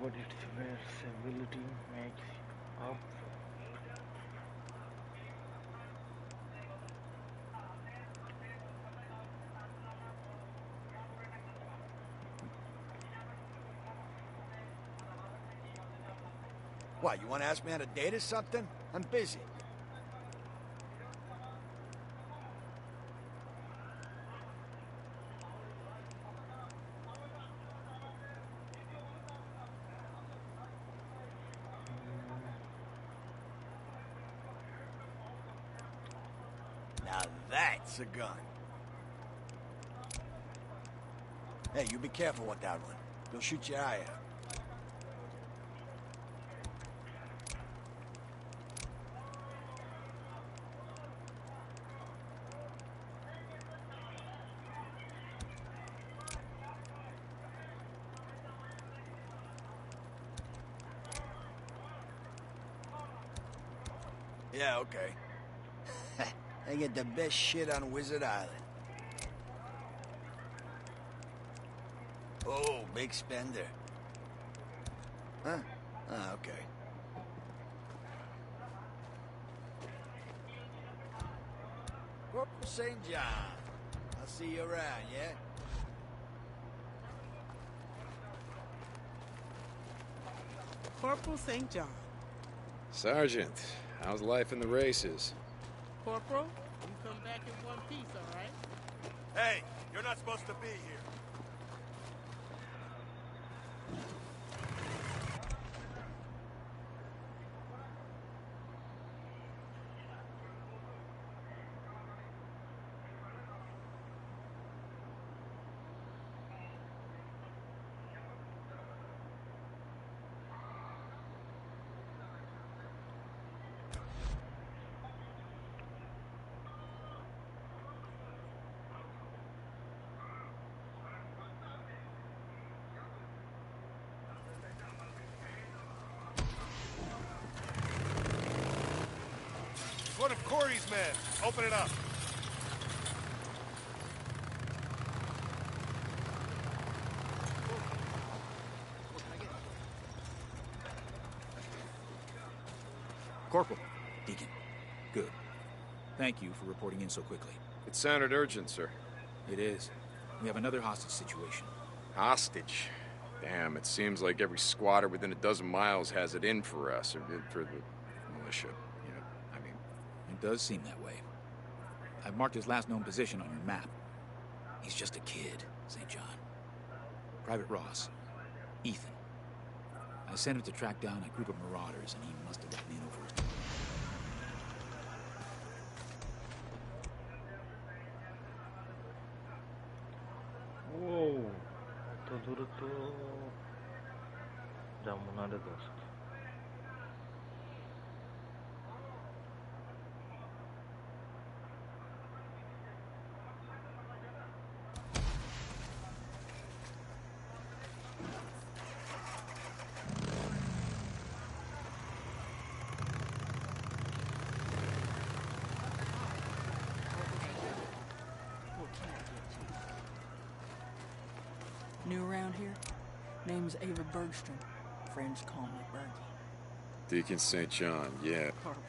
But its versatility makes up What, you want to ask me on a date or something? I'm busy. Now that's a gun. Hey, you be careful with that one. They'll shoot your eye out. Yeah, okay. They the best shit on Wizard Island. Oh, big spender. Huh? Ah, okay. Corporal St. John. I'll see you around, yeah? Corporal St. John. Sergeant, how's life in the races? Corporal, you come back in one piece, all right? Hey, you're not supposed to be here. One of Curry's men. Open it up. Corporal. Deacon. Good. Thank you for reporting in so quickly. It sounded urgent, sir. It is. We have another hostage situation. Hostage? Damn, it seems like every squatter within a dozen miles has it in for us, or for the militia. You know, I mean, It does seem that way. I've marked his last known position on your map. He's just a kid, St. John. Private Ross. Ethan. I sent him to track down a group of marauders, and he must have gotten in over his... Ava Bergstrom. Friends call me Bergie. Deacon St. John, yeah. Corporal.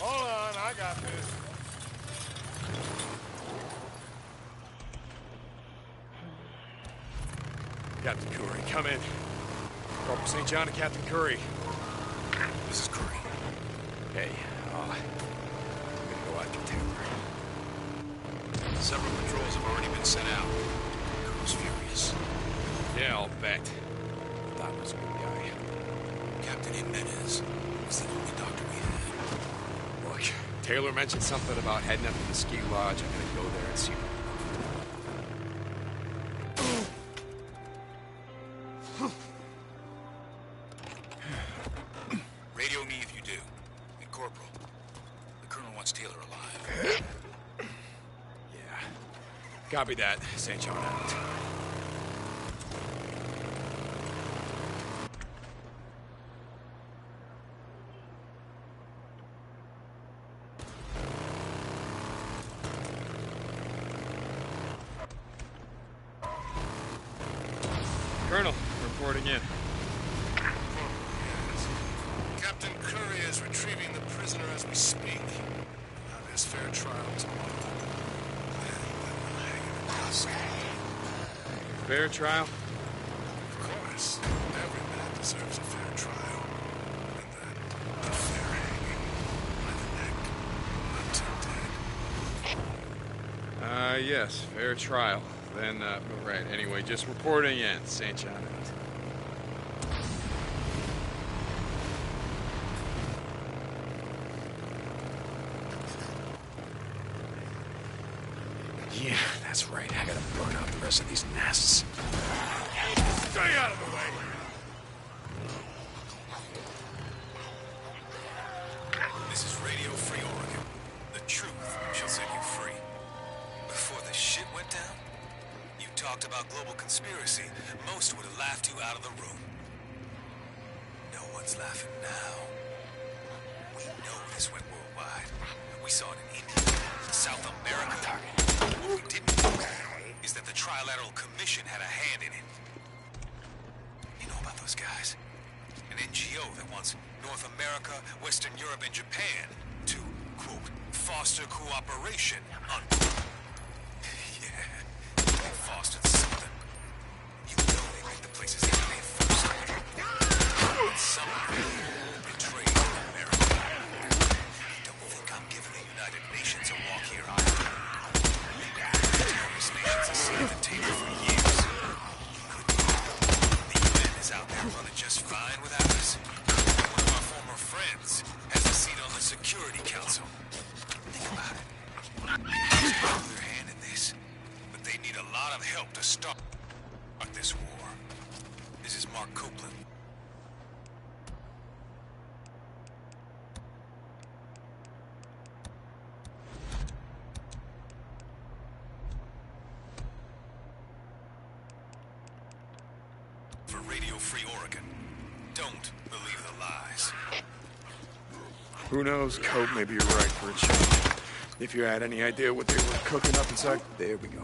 Hold on, I got this. Captain Curry, come in. Corporal St. John and Captain Curry. This is Curry. Hey, uh, I'm gonna go after Taylor. Several patrols have already been sent out. Colonel's furious. Yeah, I'll bet. Thought was a good guy. Captain Jimenez was the only doctor we had. Look, Taylor mentioned something about heading up to the ski lodge. I'm gonna go there and see Copy that. St. John out. Colonel, reporting in. Captain Curry is retrieving the prisoner as we speak. Now, there's fair trial tomorrow. Fair trial? Of course. Every man deserves a fair trial. And then a fair hanging by the neck until dead. Uh, yes, fair trial. Then, uh, right, anyway, just reporting in. St. John Who knows? Cope, maybe you're right for a change. If you had any idea what they were cooking up inside, there we go.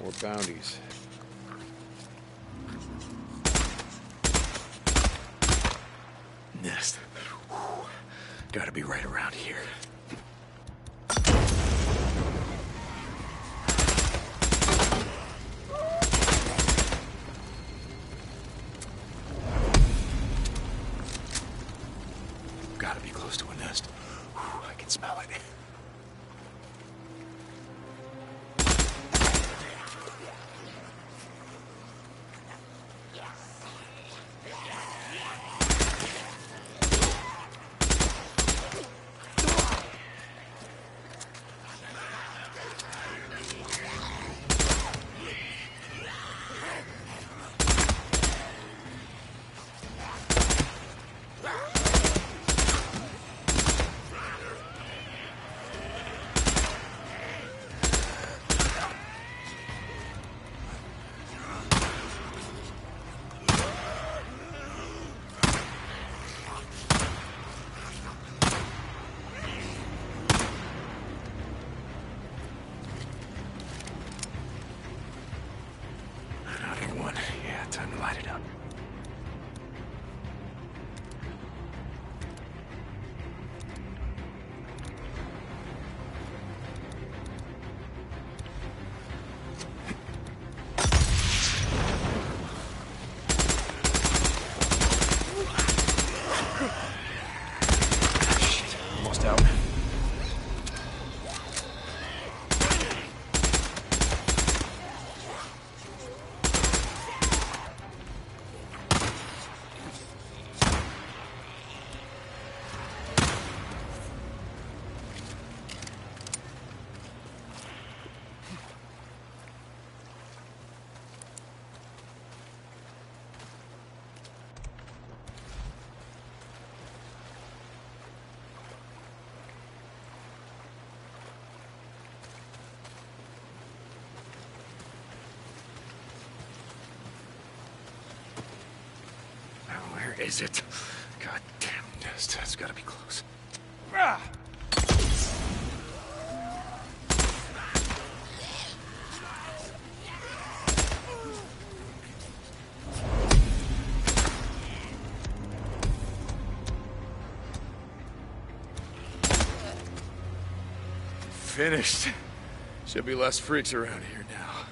More bounties. Is it? God damn nest. It's gotta be close. Ah! Finished. Should be less freaks around here now.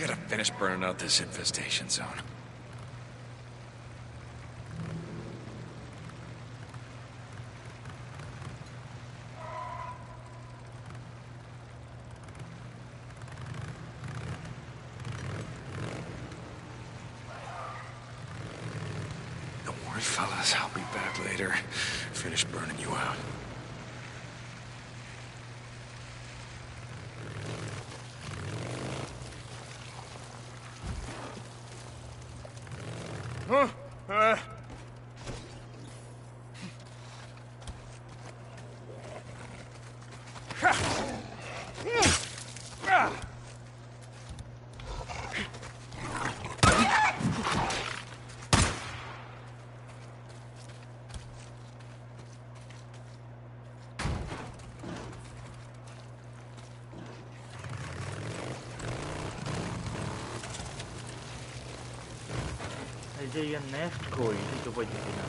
I gotta finish burning out this infestation zone. এই যে ইয়ে next কই এই তো পাইতেছি না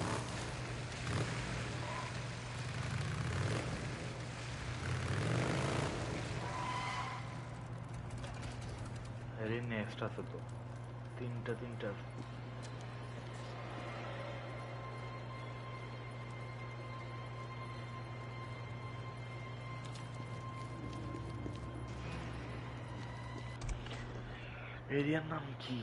আরে next আছে তো তিনটা তিনটা আছে। এরিয়ার নাম কি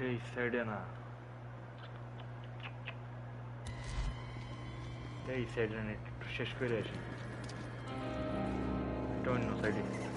de Sardena. E aí, Sardena, tu te escolhas? Então, não sei disso.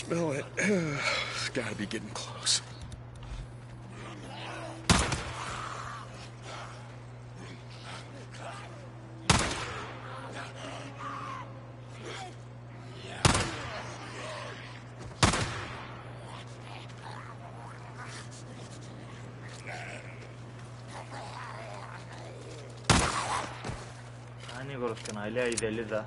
smell it. it's gotta be getting close. I never can I lay the leather.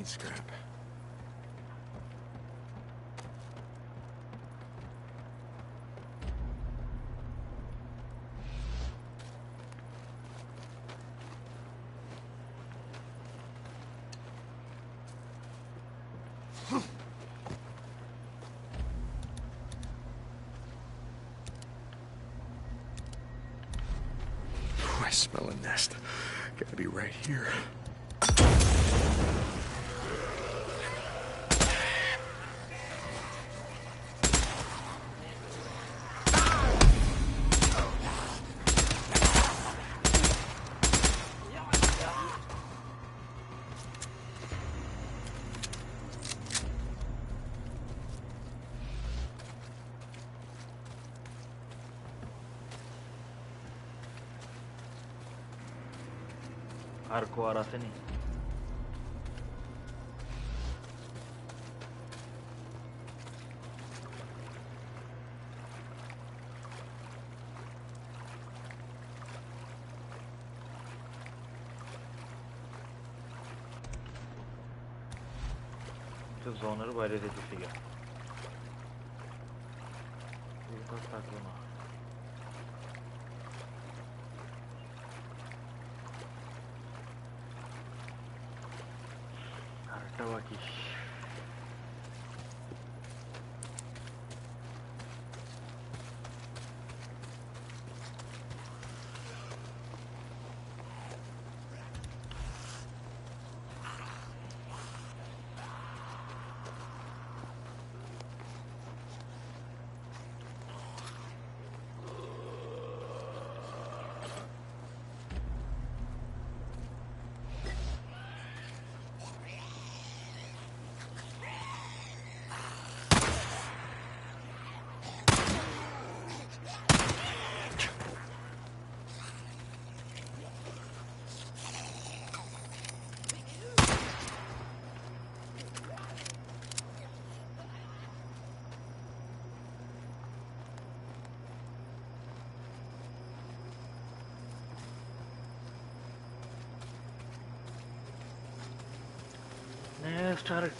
Need scrap. I smell a nest. Gotta be right here. arco ahora tenis. Zonları böyle dedi.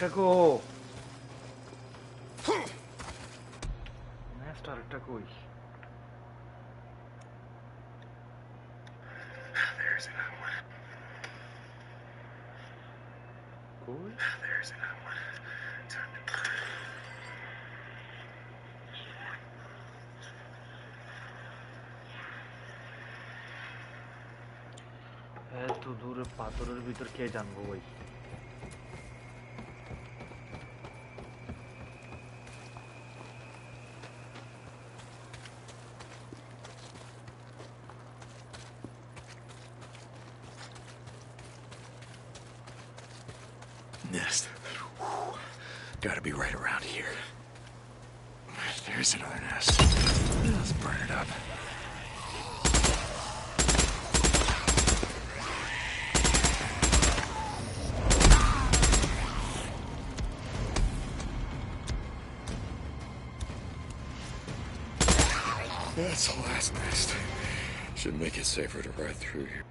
Next আরেকটা কো next আরেকটা কই There's another one. কই There's another one. Time to এত দূরে পাথরের ভিতর কে জানবো ভাই That's the last nest. Should make it safer to ride through here.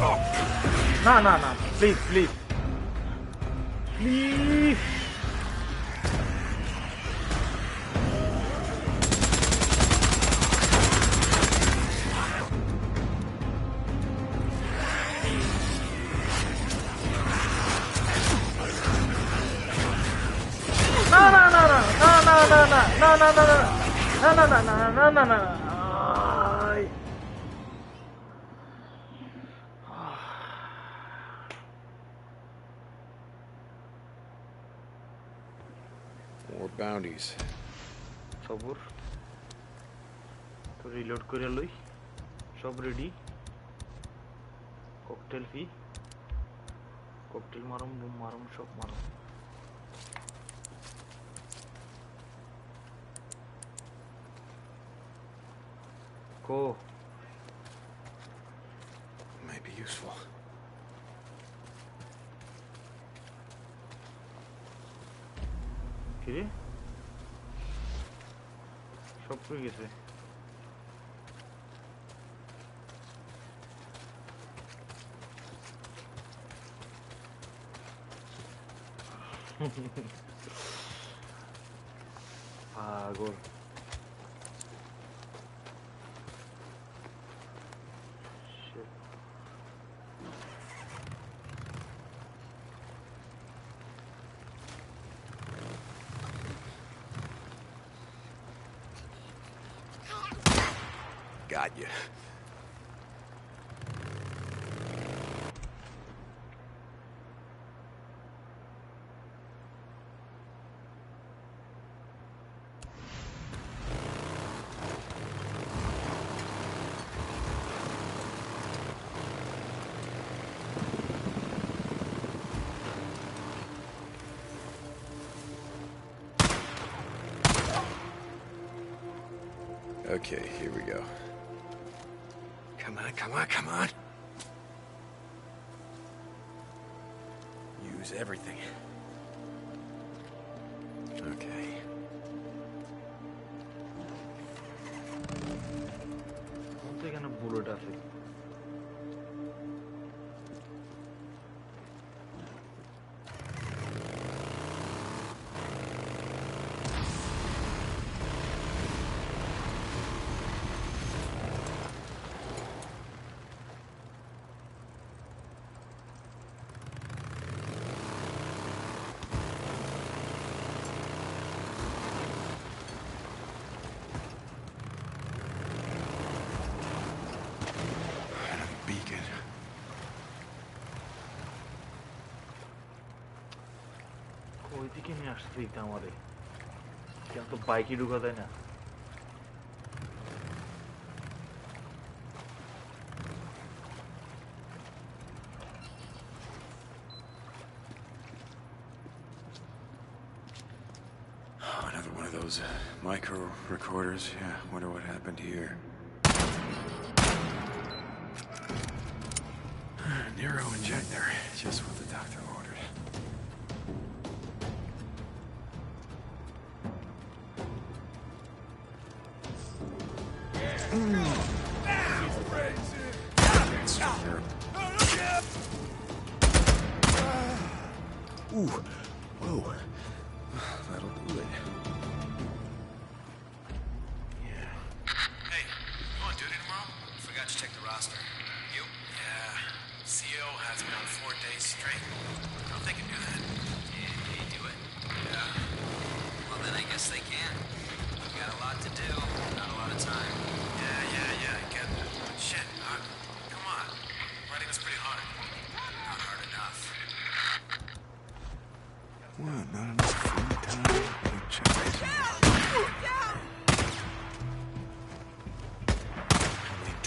ના ના ના પ્લીઝ પ્લીઝ પ્લીઝ ના ના ના ના ના ના ના ના ના ના ના ના ના ના ના ના ના ના bounties. সবুর তো রিলোড করে লই সব রেডি ককটেল ফি ককটেল মারম বুম মারম সব মারম কো useful. 저쪽에 계세요. 아, 이거. Got you. Okay, ফিরতে আমাদের কেউ তো বাইকে ঢুকা দেয় না those uh, micro recorders. Yeah, wonder what happened here. NERO injector. Just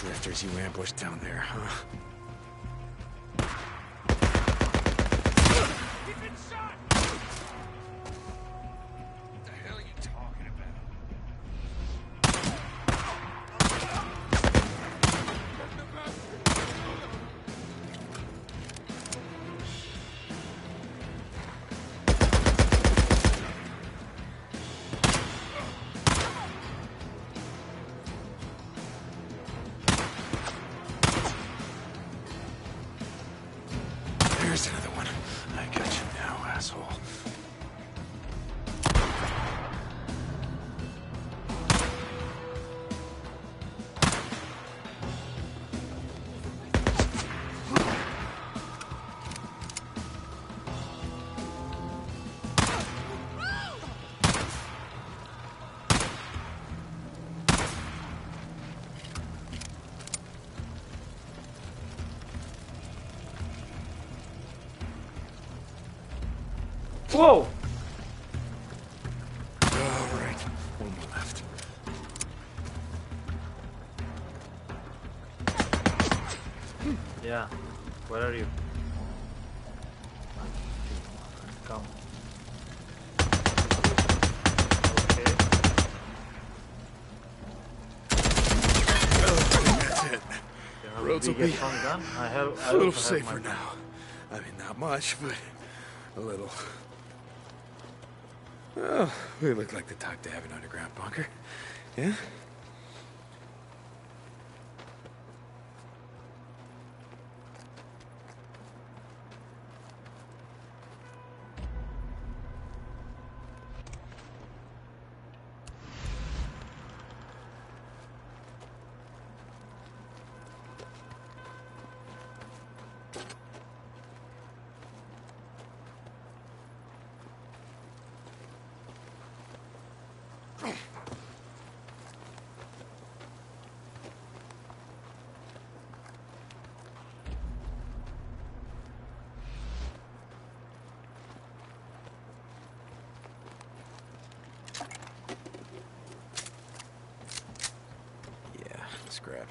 drifters you ambushed down there, huh? What the Whoa! All right, one more left. Yeah. Where are you? Come. Okay. That's it. Yeah, Road This'll be some. I have. I a little safer now. I mean, not much, but a little. We look like the type to have an underground bunker. Yeah, scrap.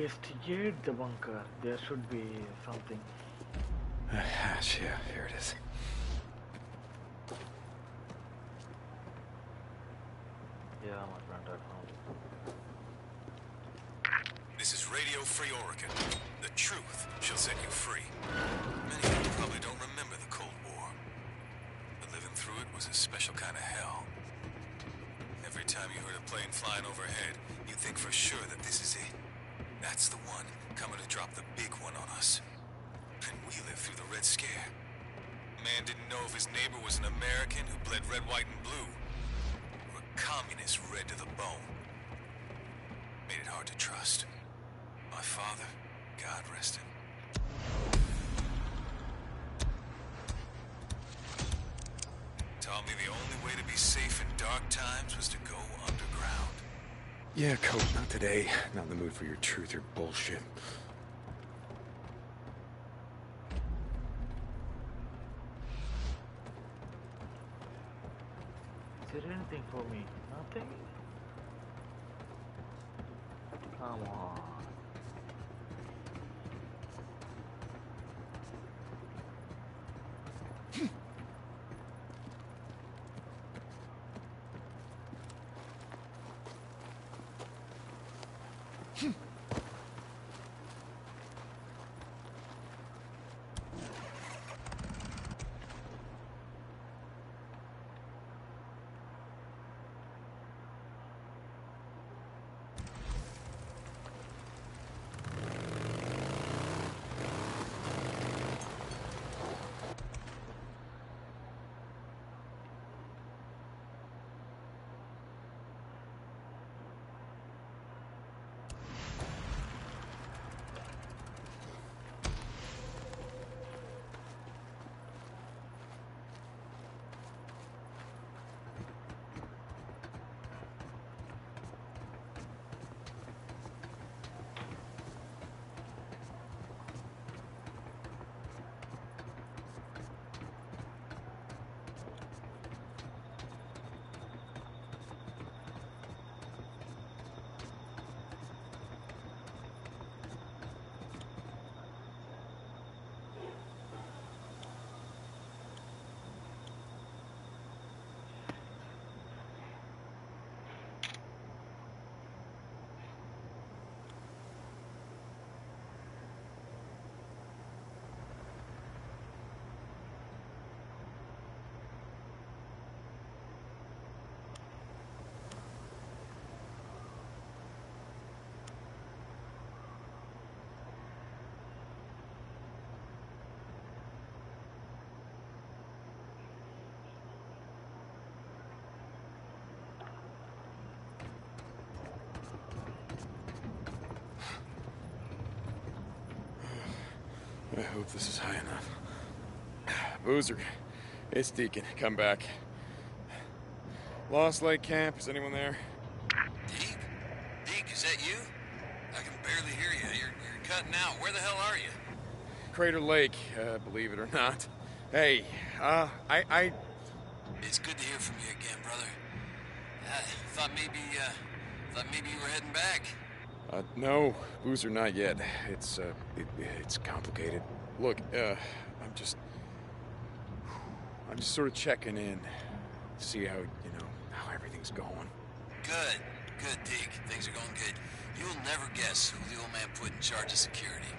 Investigate the bunker. There should be something. A hash, yeah, here it is. Yeah, my friend, I found it. This is Radio Free Oregon. The truth shall set you free. Many of you probably don't remember the Cold War. But living through it was a special kind of hell. Every time you heard a plane flying overhead, you'd think for sure that this is it. Coming to drop the big one on us. And we lived through the Red Scare. Man didn't know if his neighbor was an American who bled red, white, and blue, or a communist red to the bone. Made it hard to trust. My father, God rest him. Taught me the only way to be safe in dark times was to go underground. Yeah, Coach, not today. Not in the mood for your truth or bullshit. Is there anything for me? Nothing? Come on. I hope this is high enough. Boozer, it's Deacon. Come back. Lost Lake Camp. Is anyone there? Deke, is that you? I can barely hear you. You're, you're cutting out. Where the hell are you? Crater Lake, uh, believe it or not. Hey, uh, I, I, It's good to hear from you again, brother. I thought maybe, uh, thought maybe you were heading back. uh, no, Boozer, not yet. It's, uh, it, it's complicated. Look, uh, I'm just, I'm just sort of checking in, to see how, you know, how everything's going. Good, good, Deke. Things are going good. You'll never guess who the old man put in charge of security.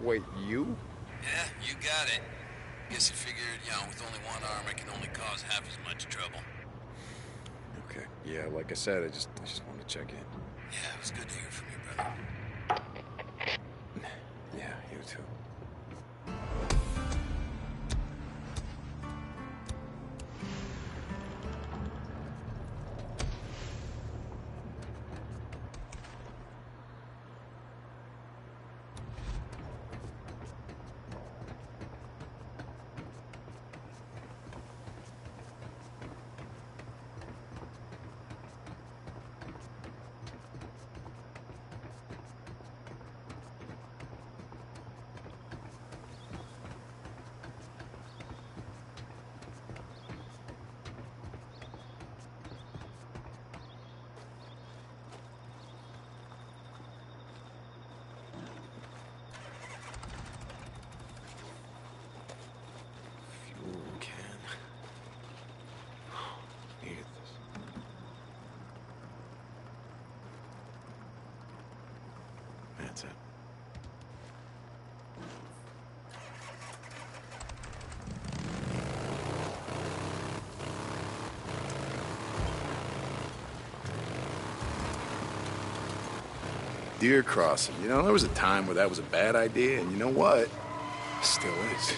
Wait, you? Yeah, you got it. Guess you figured, you know, with only one arm, I can only cause half as much trouble. Okay. Yeah, like I said, I just, I just wanted to check in. Yeah, it was good to hear from you, brother. You too. Deer crossing. You know, there was a time where that was a bad idea, and you know what? Still is.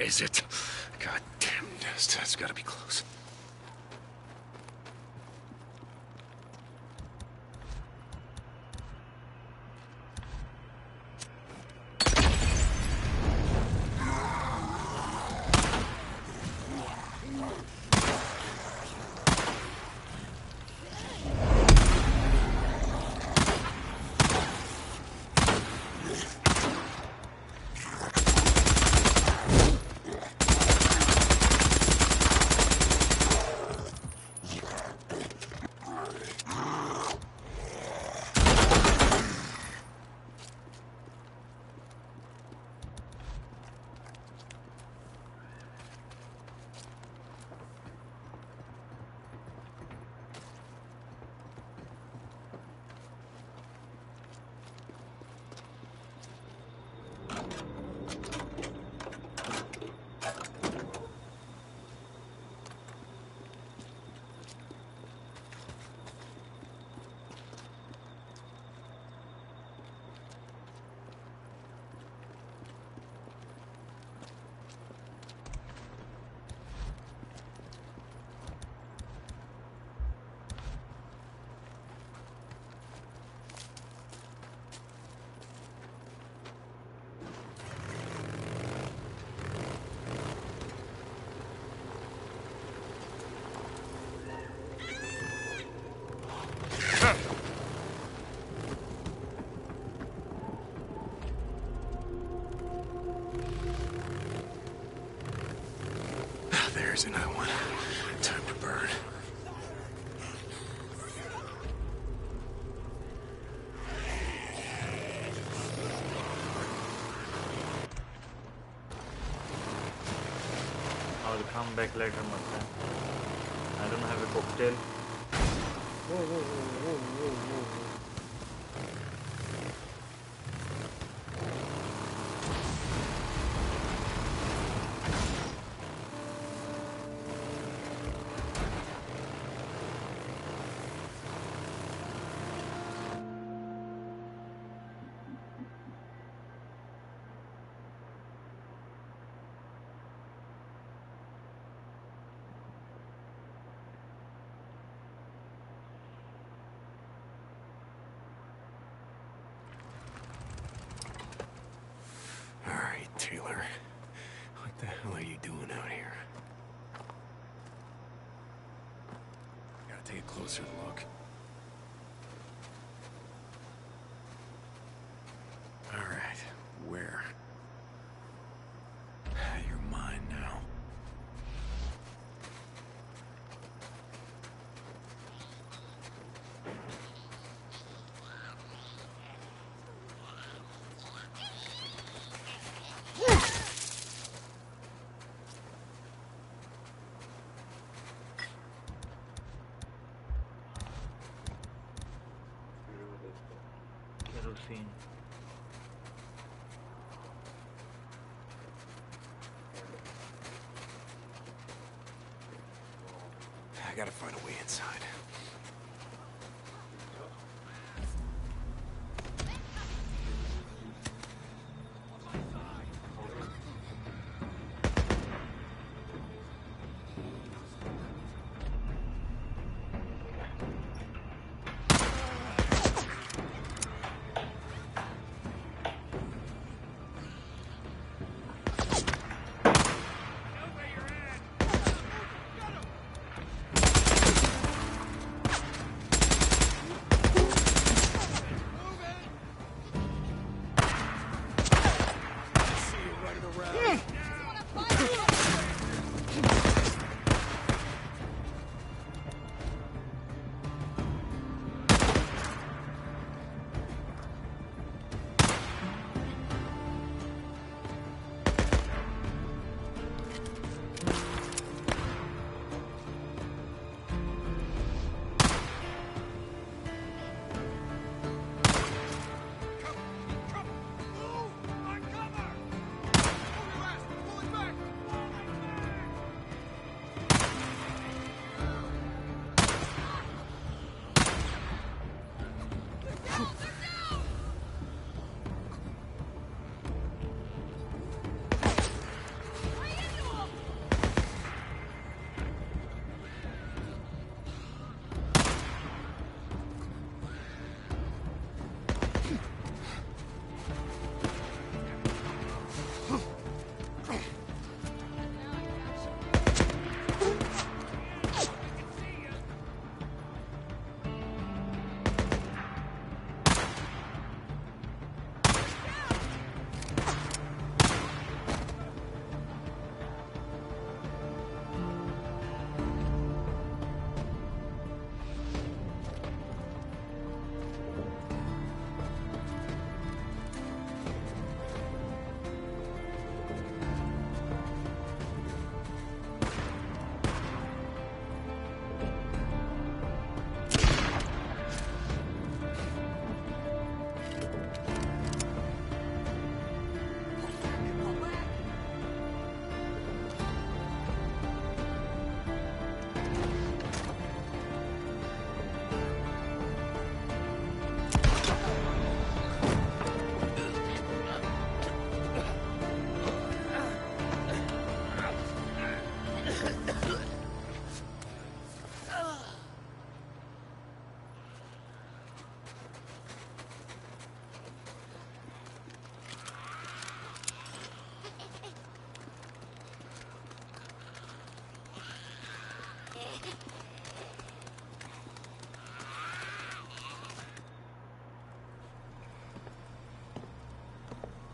Is it? God damn nest. That's gotta be close. Thursday night one. Time to burn. I will come back later, my friend. I don't have a cocktail. Whoa, whoa, whoa, whoa, whoa, whoa. All right, Taylor. What the hell are you doing out here? Gotta take a closer look. All right, where? You're mine now. Kerosene. I gotta find a way inside.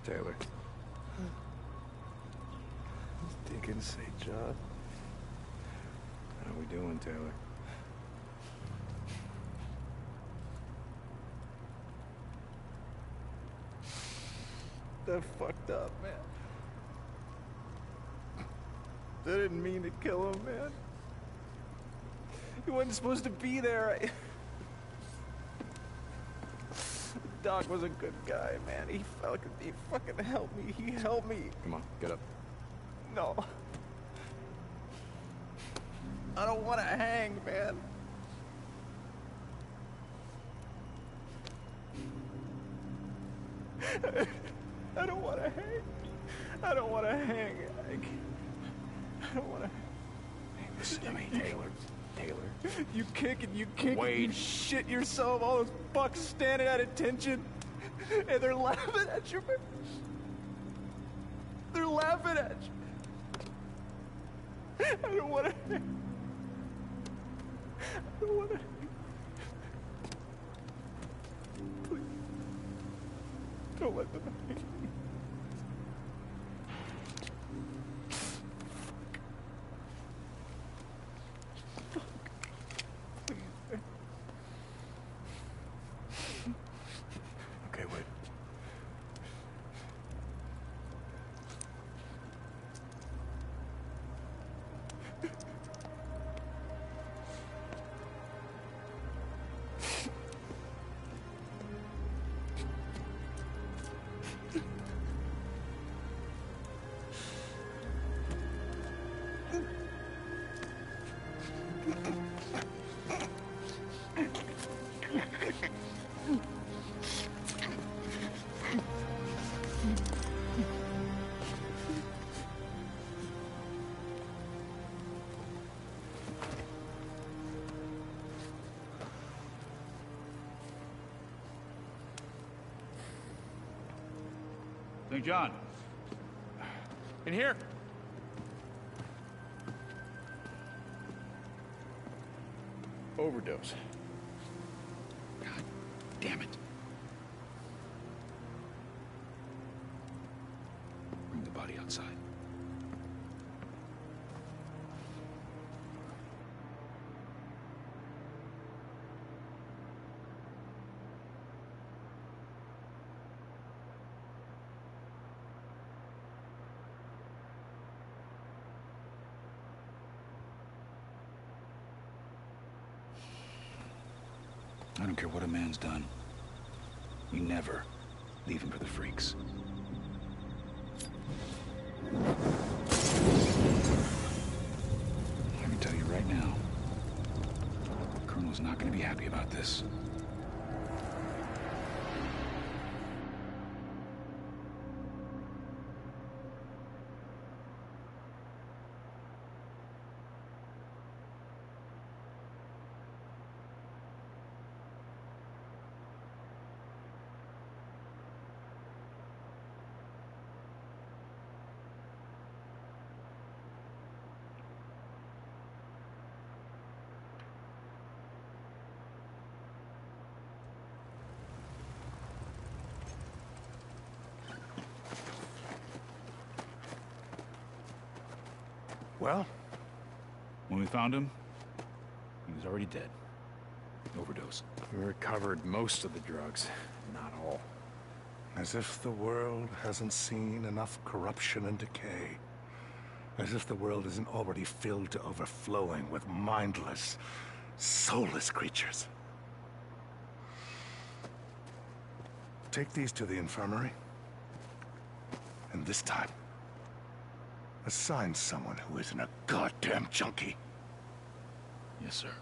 Taylor. Deacon St. John. How we doing, Taylor? That fucked up, man. They didn't mean to kill him, man. He wasn't supposed to be there. I... Doc was a good guy, man. He fucking, he fucking helped me. He helped me. Come on, get up. No. I don't want to hang, man. I don't want to hang. I don't want to hang. I, I don't want to. Listen to me, Taylor. Taylor. You kick and you kick and you shit yourself. All those fucks standing at attention, and they're laughing at you. In here. Overdose. Man's done. You never leave him for the freaks. I can tell you right now, the Colonel's not going to be happy about this. Well? When we found him, he was already dead. Overdose. We recovered most of the drugs, not all. As if the world hasn't seen enough corruption and decay. As if the world isn't already filled to overflowing with mindless, soulless creatures. Take these to the infirmary. And this time, assign someone who isn't a goddamn junkie. Yes, sir.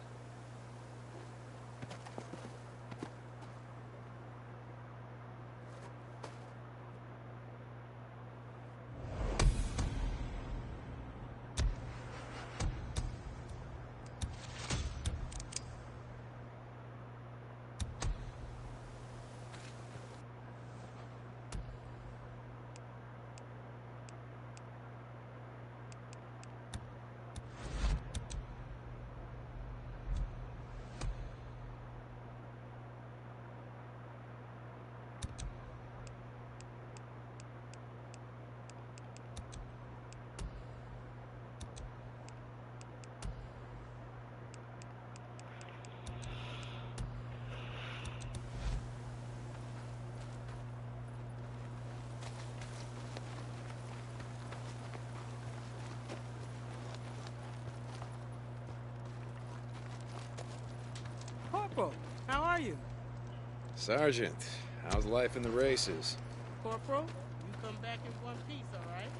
Sergeant, how's life in the races? Corporal, you come back in one piece, all right?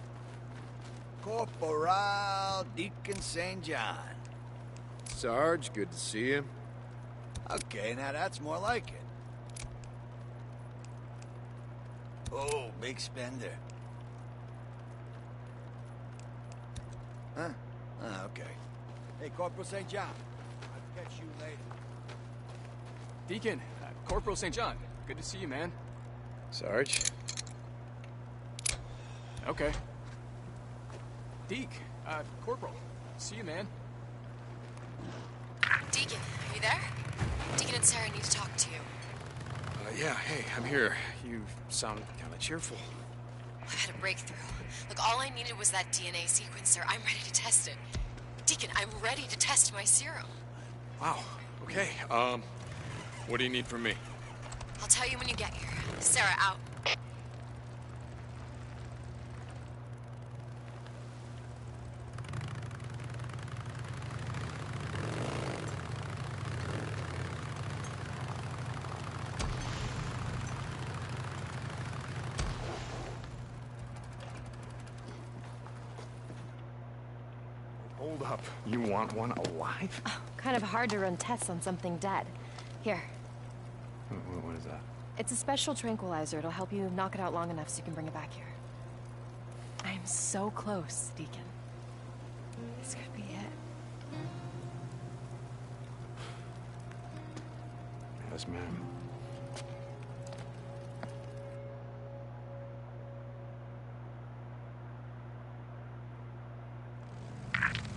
Corporal Deacon St. John. Sarge, good to see you. Okay, now that's more like it. Oh, big spender. Huh? Ah, okay. Hey, Corporal St. John. I'll catch you later. Deacon, Corporal St. John. Good to see you, man. Sarge? Okay. Deke, uh, Corporal. See you, man. Deacon, are you there? Deacon and Sarah need to talk to you. Uh, yeah, hey, I'm here. You sound kind of cheerful. I've had a breakthrough. Look, all I needed was that DNA sequencer. I'm ready to test it. Deacon, I'm ready to test my serum. Wow. Okay. Um, what do you need from me? I'll tell you when you get here. Sarah, out. Hold up. You want one alive? Oh, kind of hard to run tests on something dead. Here, What, what is that? It's a special tranquilizer. It'll help you knock it out long enough so you can bring it back here. I'm so close, Deacon. This could be it. Yes, ma'am.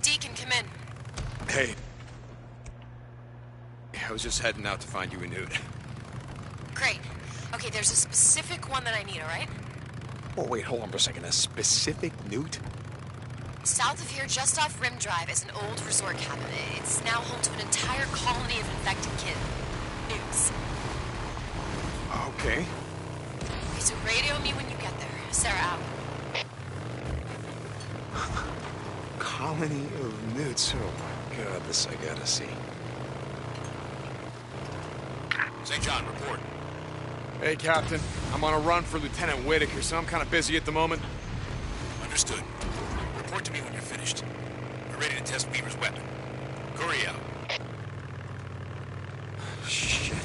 Deacon, come in. Hey. I was just heading out to find you a nude. Great. Okay, there's a specific one that I need, all right? Oh, wait, hold on for a second. A specific newt? South of here, just off Rim Drive, is an old resort cabin. It's now home to an entire colony of infected kids. Newts. Okay. Okay, so radio me when you get there. Sarah out. Colony of newts. Oh my god, this I gotta see. St. John, report. Hey, Captain. I'm on a run for Lieutenant Whitaker, so I'm kind of busy at the moment. Understood. Report to me when you're finished. We're ready to test Weaver's weapon. Curry out. Shit.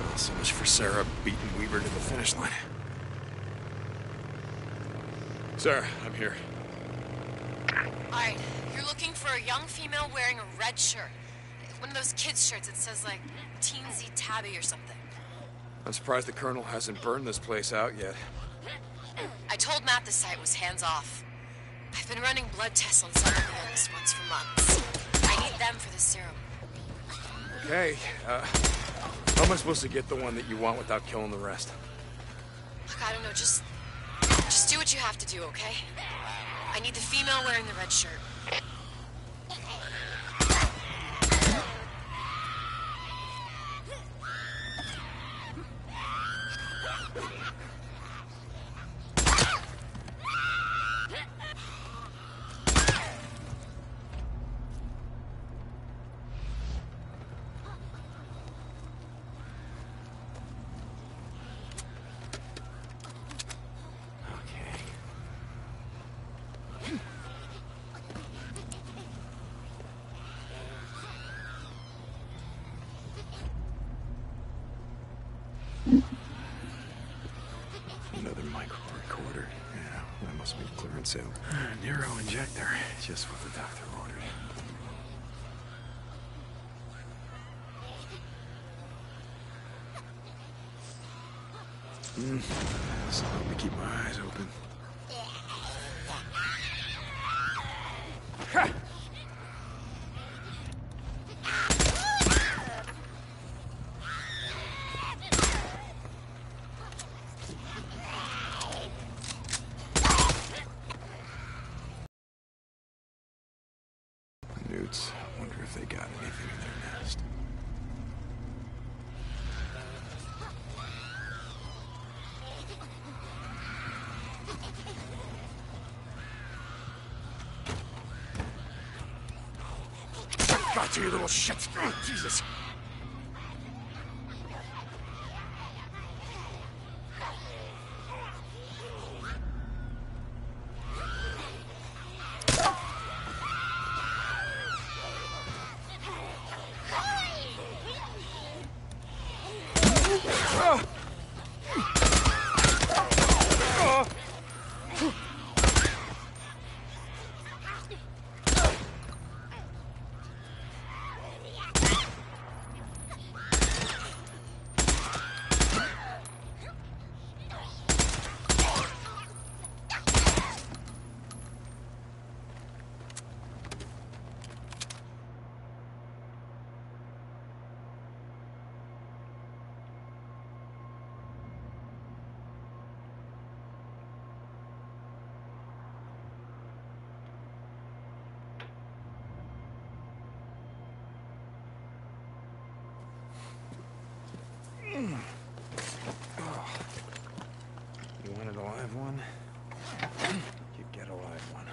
Well, so much for Sarah beating Weaver to the finish line. Sarah, I'm here. All right, you're looking for a young female wearing a red shirt. One of those kids' shirts that says, like, Teensy Tabby or something. I'm surprised the Colonel hasn't burned this place out yet. I told Matt the site was hands off. I've been running blood tests on some of the ones for months. I need them for the serum. Okay, uh, how am I supposed to get the one that you want without killing the rest? Look, I don't know, just... Just do what you have to do, okay? I need the female wearing the red shirt. Another micro recorder. Yeah, that must be clearance sale. NERO injector, just what the doctor ordered. Hmm. So let me keep my eyes open. Newts. I wonder if they got anything in their nest. Got to you little shit. Oh, Jesus. You wanted a live one? You get a live one.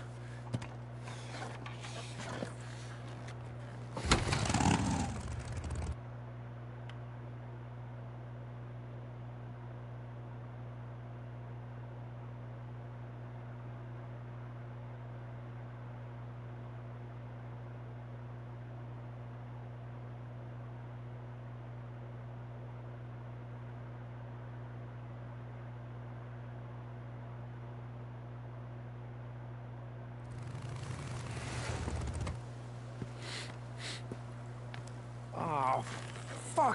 Oh,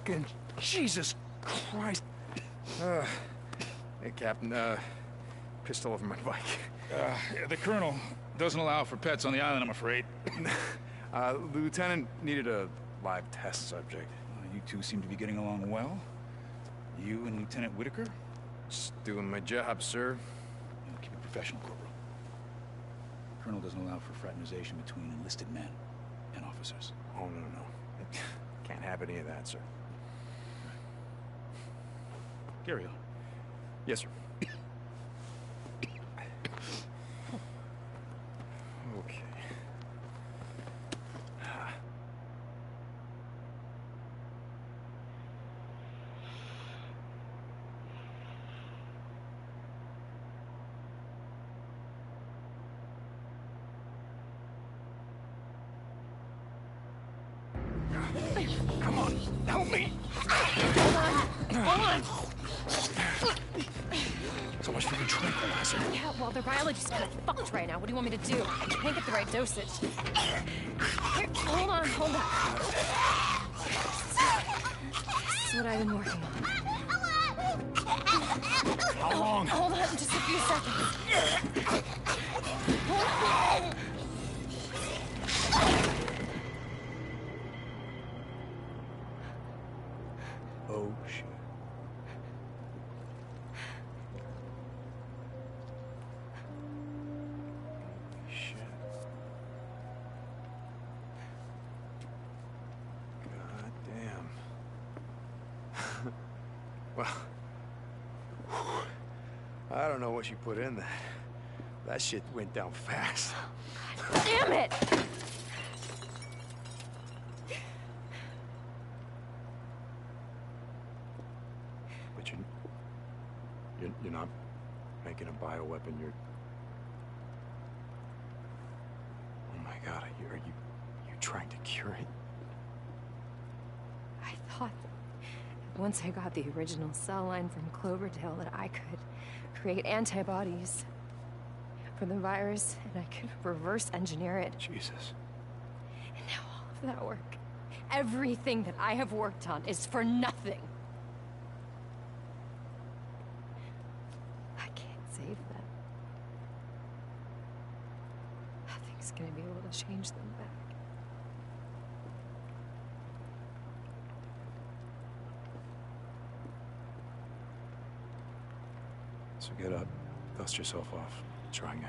fucking Jesus Christ. Uh, hey, Captain, uh, pistol over my bike. Uh, the Colonel doesn't allow for pets on the island, I'm afraid. uh, the Lieutenant needed a live test subject. Uh, you two seem to be getting along well. You and Lieutenant Whitaker? Just doing my job, sir. You know, keep it professional, Corporal. The Colonel doesn't allow for fraternization between enlisted men and officers. Oh, no, no. Can't have any of that, sir. Carry on. Yes, sir. okay. Come on, help me. Hold on. Hold on. So much for the tranquilizer. Yeah, well, their biology's kind of fucked right now. What do you want me to do? I can't get the right dosage. Here, hold on, hold on. This is what I've been working on. How long? Hold on, just a few seconds. Shit went down fast. Damn it! But you're, you're, you're not making a bioweapon. You're. Oh my God! Are you are you you trying to cure it? I thought once I got the original cell line from Cloverdale that I could create antibodies for the virus and I could reverse engineer it. Jesus. And now all of that work, everything that I have worked on is for nothing. I can't save them. Nothing's gonna be able to change them back. So get up, dust yourself off, try again.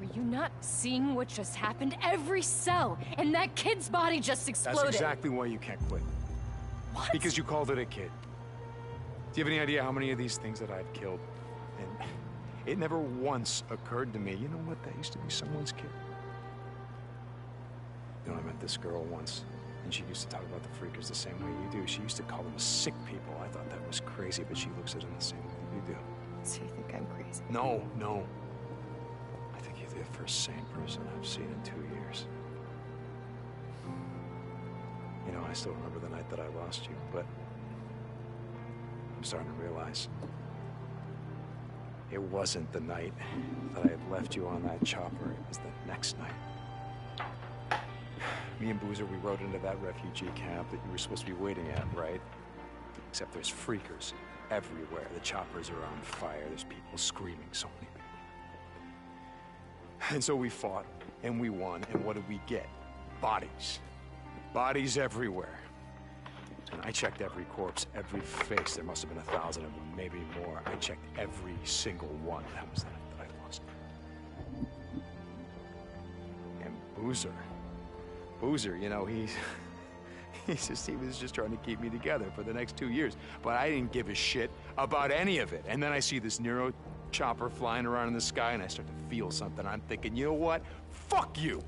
Were you not seeing what just happened? Every cell in that kid's body just exploded. That's exactly why you can't quit. What? Because you called it a kid. Do you have any idea how many of these things that I've killed? And it never once occurred to me, you know what, that used to be someone's kid. You know, I met this girl once, and she used to talk about the freakers the same way you do. She used to call them sick people. I thought that was crazy, but she looks at them the same way you do. So you think I'm crazy? No, no. I think you're the first sane person I've seen in two years. You know, I still remember the night that I lost you, but I'm starting to realize it wasn't the night that I had left you on that chopper. It was the next night. Me and Boozer, we rode into that refugee camp that you were supposed to be waiting at, right? Except there's freakers everywhere. The choppers are on fire. There's people screaming, so many people. And so we fought, and we won, and what did we get? Bodies. Bodies everywhere. And I checked every corpse, every face. There must have been a thousand of them, maybe more. I checked every single one. That was that I lost. And Boozer. Boozer, you know, he's... He's just, he was just trying to keep me together for the next two years. But I didn't give a shit about any of it. And then I see this NERO chopper flying around in the sky, and I start to feel something. I'm thinking, you know what? Fuck you.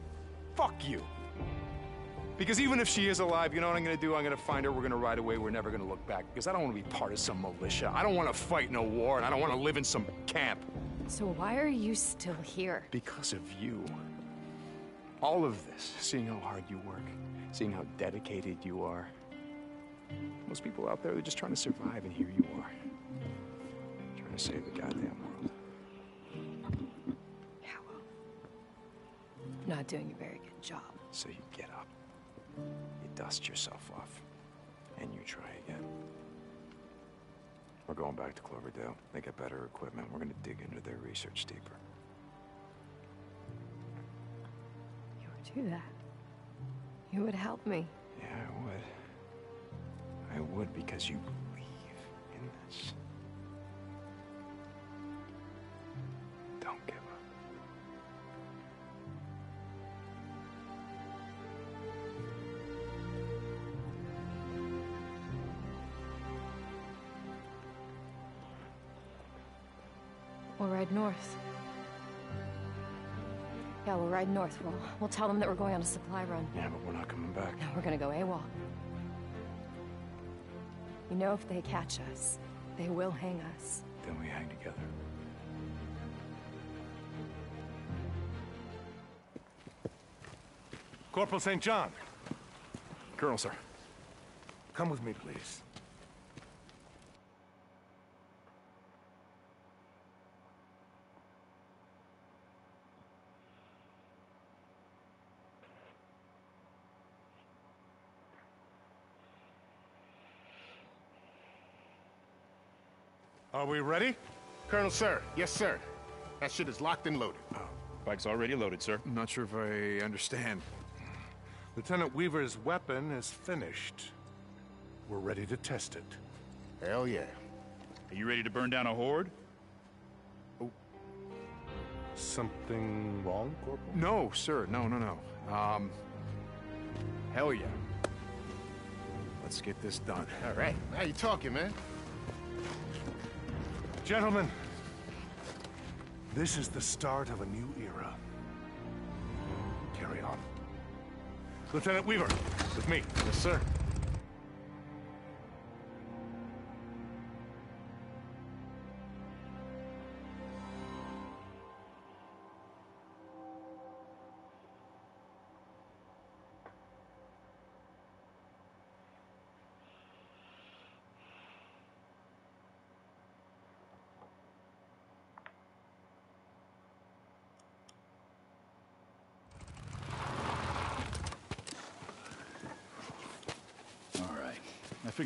Fuck you. Because even if she is alive, you know what I'm gonna do? I'm gonna find her, we're gonna ride away, we're never gonna look back. Because I don't wanna be part of some militia. I don't wanna fight in a war, and I don't wanna live in some camp. So why are you still here? Because of you. All of this, seeing how hard you work, seeing how dedicated you are. Most people out there are just trying to survive, and here you are. Trying to save the goddamn world. Not doing a very good job. So you get up, you dust yourself off, and you try again. We're going back to Cloverdale. They get better equipment. We're gonna dig into their research deeper. Do that. You would help me. Yeah, I would. I would because you believe in this. Don't give up. We'll ride north. Yeah, we'll ride north. We'll, we'll tell them that we're going on a supply run. Yeah, but we're not coming back. No, we're gonna go AWOL. You know if they catch us, they will hang us. Then we hang together. Corporal St. John. Colonel, sir. Come with me, please. Are we ready? Colonel, sir. Yes, sir. That shit is locked and loaded. Bike's already loaded, sir. I'm not sure if I understand. Lieutenant Weaver's weapon is finished. We're ready to test it. Hell yeah. Are you ready to burn down a horde? Oh. Something wrong, Corporal? No, sir. No, no, no. Um. Hell yeah. Let's get this done. All right. Now you talking, man. Gentlemen, this is the start of a new era. Carry on. Lieutenant Weaver, with me. Yes, sir.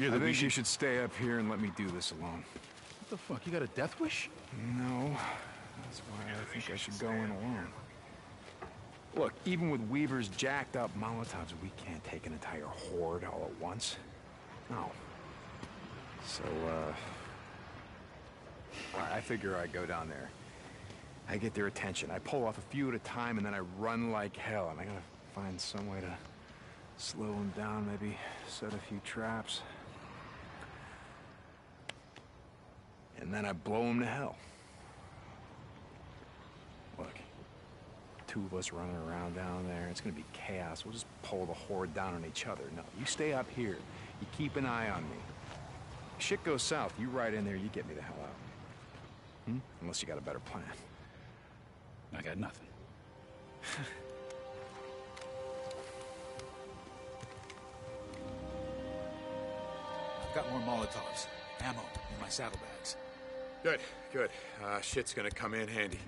I that we think should- you should stay up here and let me do this alone. What the fuck? You got a death wish? No. That's why I think I should go in alone. Look, even with Weaver's jacked up Molotovs, we can't take an entire horde all at once. No. So, uh... I I figure I go down there. I get their attention. I pull off a few at a time, and then I run like hell. And I gotta find some way to slow them down, maybe set a few traps. And then I blow him to hell. Look, two of us running around down there, it's gonna be chaos. We'll just pull the horde down on each other. No, you stay up here. You keep an eye on me. Shit goes south, you ride in there, you get me the hell out. Hmm? Unless you got a better plan. I got nothing. I've got more Molotovs. Ammo in my saddlebags. Good, good. Uh, shit's gonna come in handy.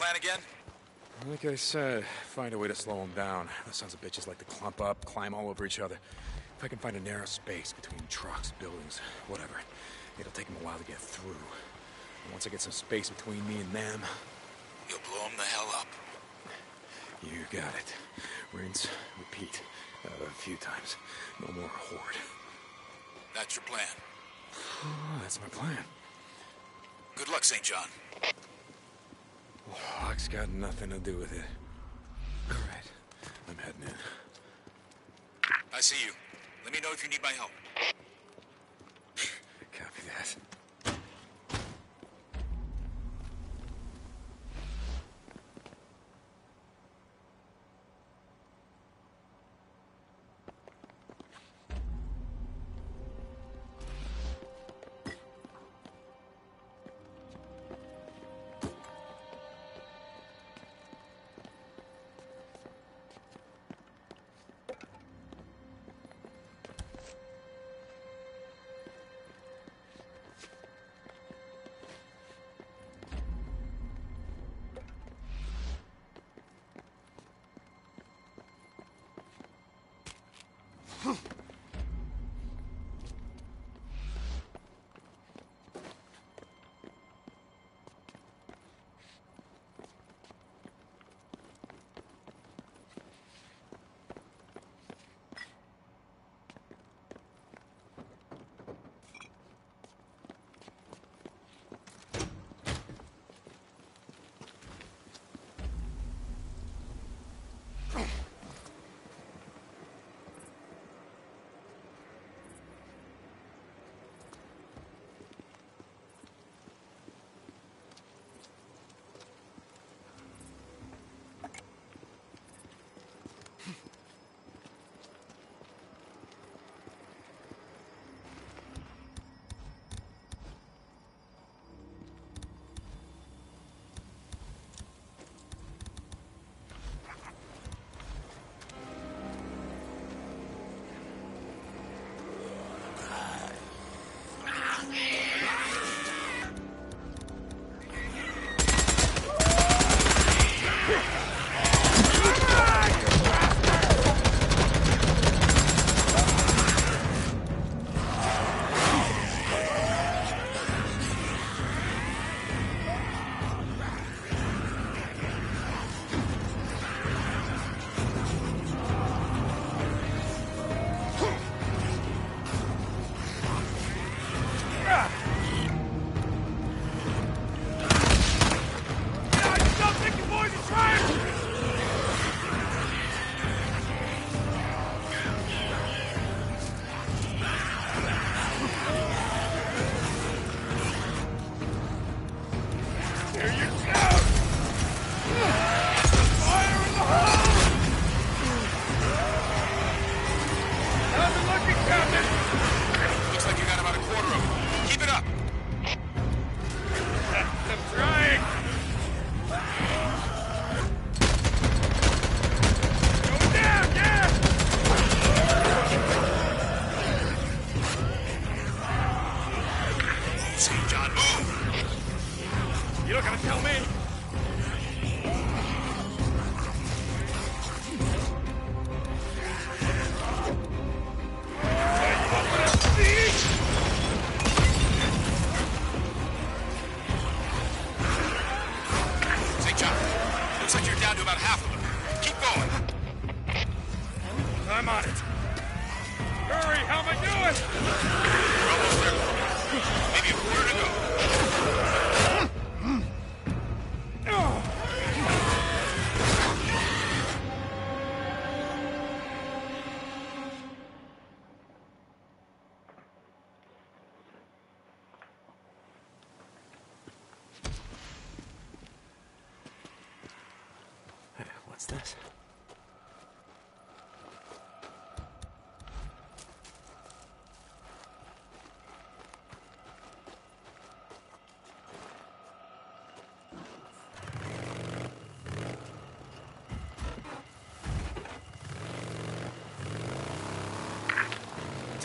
Plan again? Like I said, find a way to slow them down. Those sons of bitches like to clump up, climb all over each other. If I can find a narrow space between trucks, buildings, whatever, it'll take them a while to get through. And once I get some space between me and them, You'll blow them the hell up. you got it. Rinse, repeat. Uh, a few times. No more horde. That's your plan. That's my plan. Good luck, St. John. Luck's got nothing to do with it. All right, I'm heading in. I see you. Let me know if you need my help.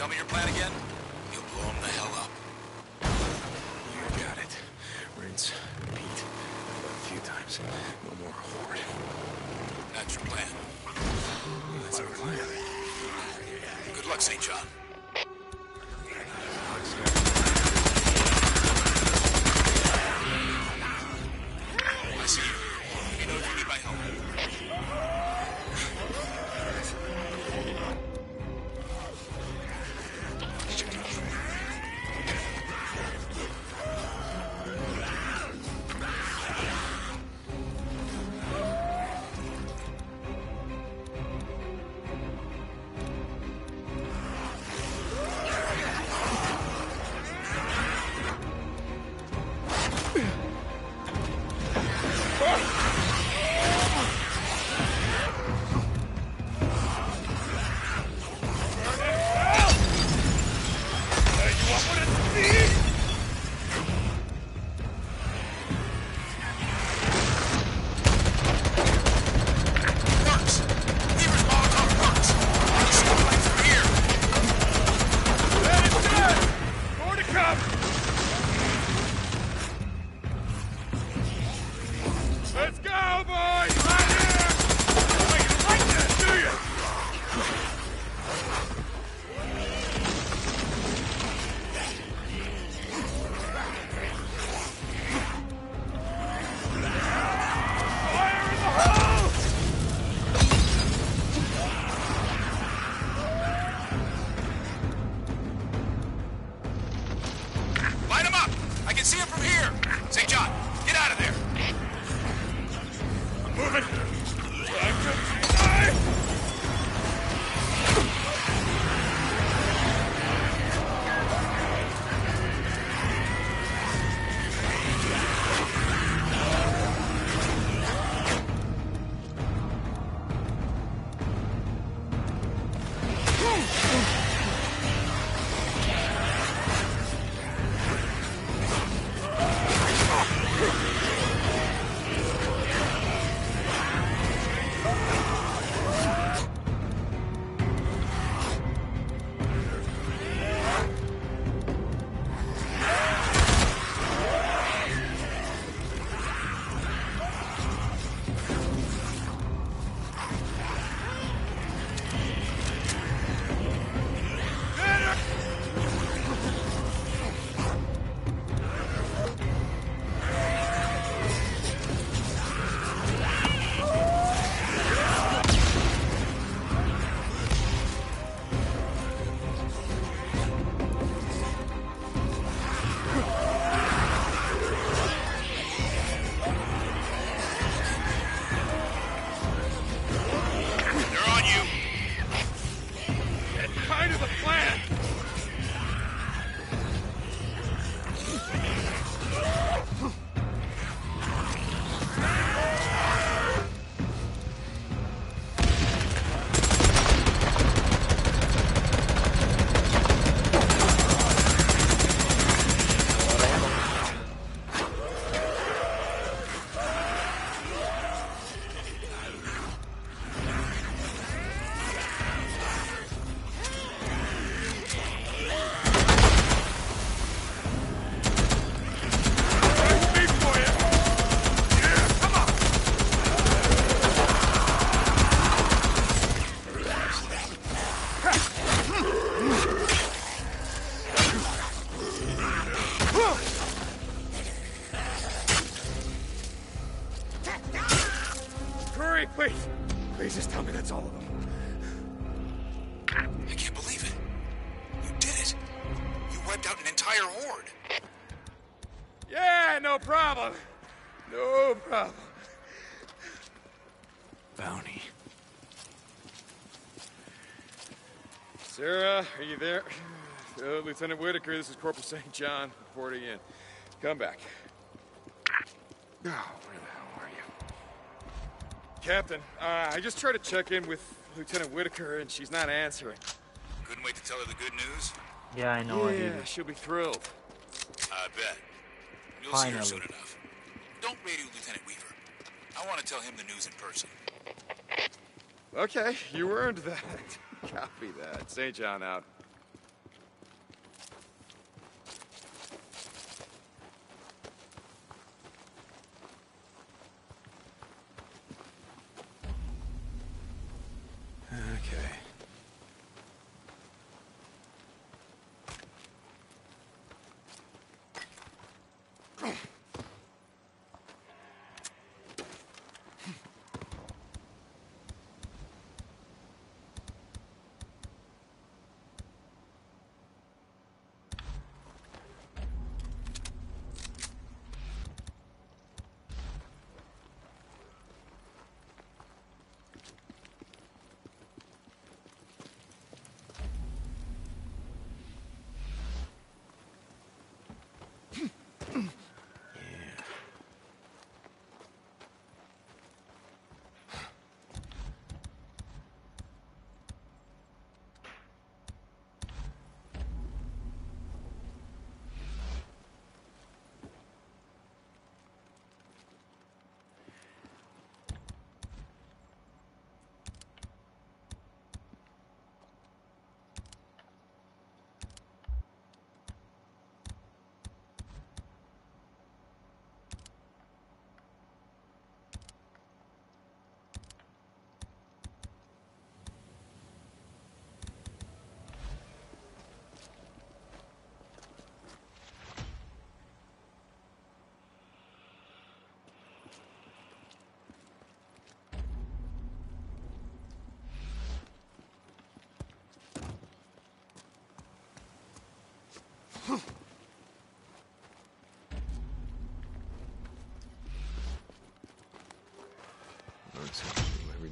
Tell me your plan again? You'll blow him the hell up. You got it. Rinse, repeat. A few times. No more horde. That's your plan. That's our plan. Good luck, St. John. Sarah, are you there? Uh, Lieutenant Whitaker, this is Corporal St. John reporting in. Come back. Oh, where the hell are you? Captain, uh, I just tried to check in with Lieutenant Whitaker and she's not answering. Couldn't wait to tell her the good news? Yeah, I know. Yeah, I she'll be thrilled. I bet. You'll Finally. see her soon enough. Don't radio Lieutenant Weaver. I want to tell him the news in person. Okay, you earned that. Copy that. St. John out.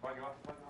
Why do you want to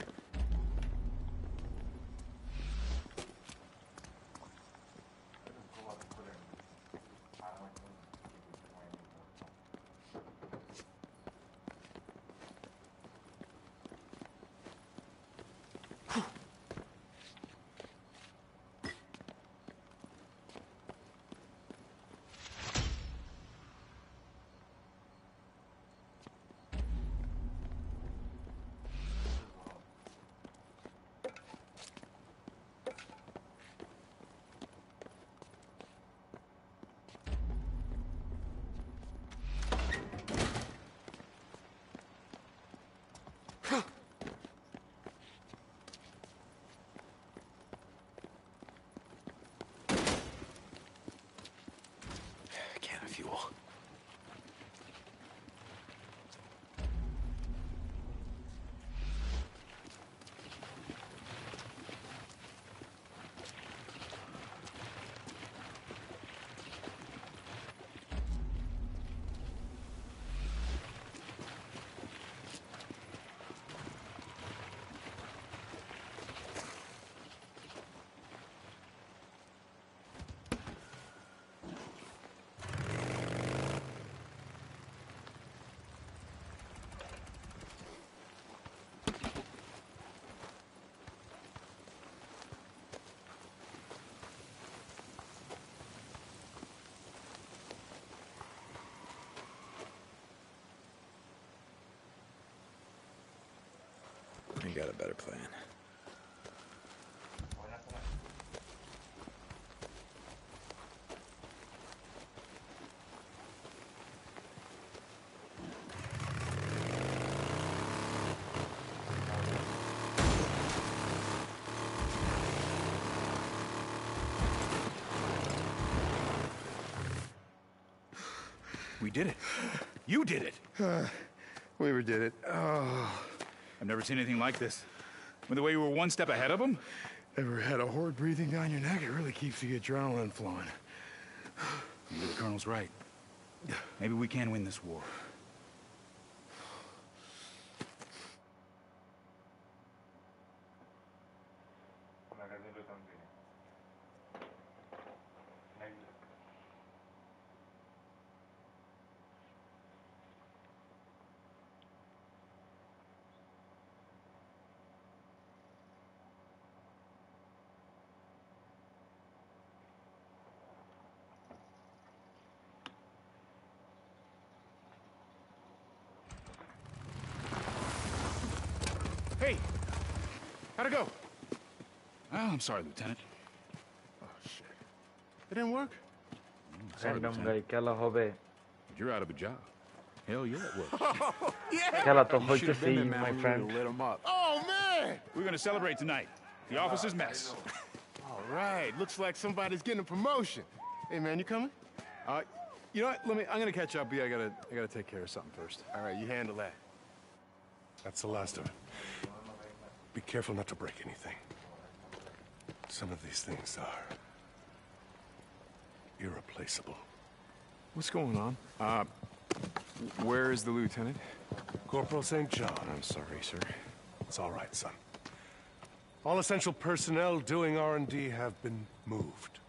day. We got a better plan. We did it. You did it. Uh, Weaver did it. Oh. Never seen anything like this. With the way you were one step ahead of them? Ever had a horde breathing down your neck? It really keeps the adrenaline flowing. Maybe the Colonel's right. Maybe we can win this war. Hey! How'd it go? Oh, I'm sorry, Lieutenant. Oh, shit. It didn't work? Sorry, Random Lieutenant. guy খেলা হবে But you're out of a job. Hell yeah, it was. খেলা তো You should have হইতেছেই been there, man. my We friend would've lit 'em up. Oh, man! We're gonna celebrate tonight. The officer's mess. All right. Looks like somebody's getting a promotion. Hey, man, you coming? Uh, you know what? Let me. I'm gonna catch up with you. I gotta. I gotta take care of something first. All right, you handle that. That's the last of it. Be careful not to break anything. Some of these things are irreplaceable. What's going on? Uh, where is the lieutenant? Corporal St. John. I'm sorry, sir. It's all right, son. All essential personnel doing R&D have been moved.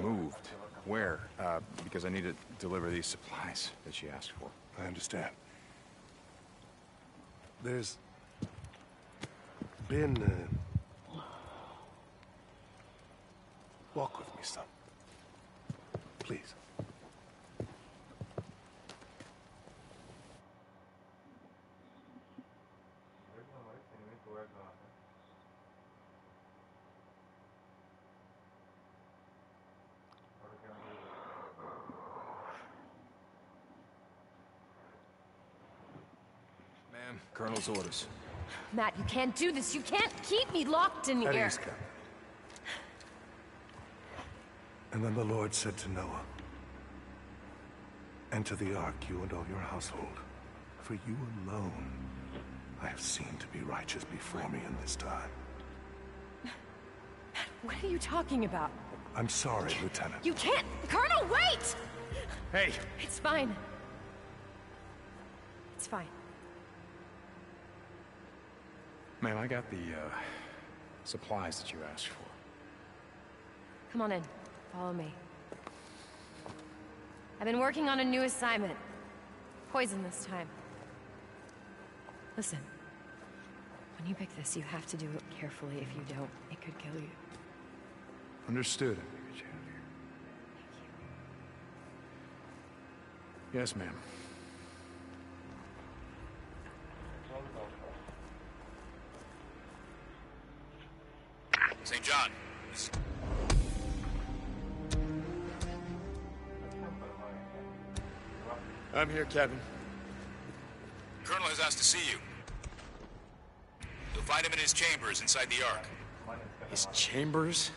Moved. Where? Uh, because I need to deliver these supplies that she asked for. I understand. There's been. Uh... Walk with me, son. Please. Ma'am, Colonel's orders. Matt, you can't do this. You can't keep me locked in At here. ease, Captain. And then the Lord said to Noah, Enter the ark, you and all your household. For you alone I have seen to be righteous before me in this time. What are you talking about? I'm sorry, Lieutenant. You can't. Colonel, wait! Hey! It's fine. It's fine. Ma'am, I got the, uh, supplies that you asked for. Come on in. Follow me. I've been working on a new assignment. Poison this time. Listen. When you pick this, you have to do it carefully. If you don't, it could kill you. Understood. Yes, ma'am. I'm here, Captain. Colonel has asked to see you. You'll find him in his chambers inside the Ark. His chambers?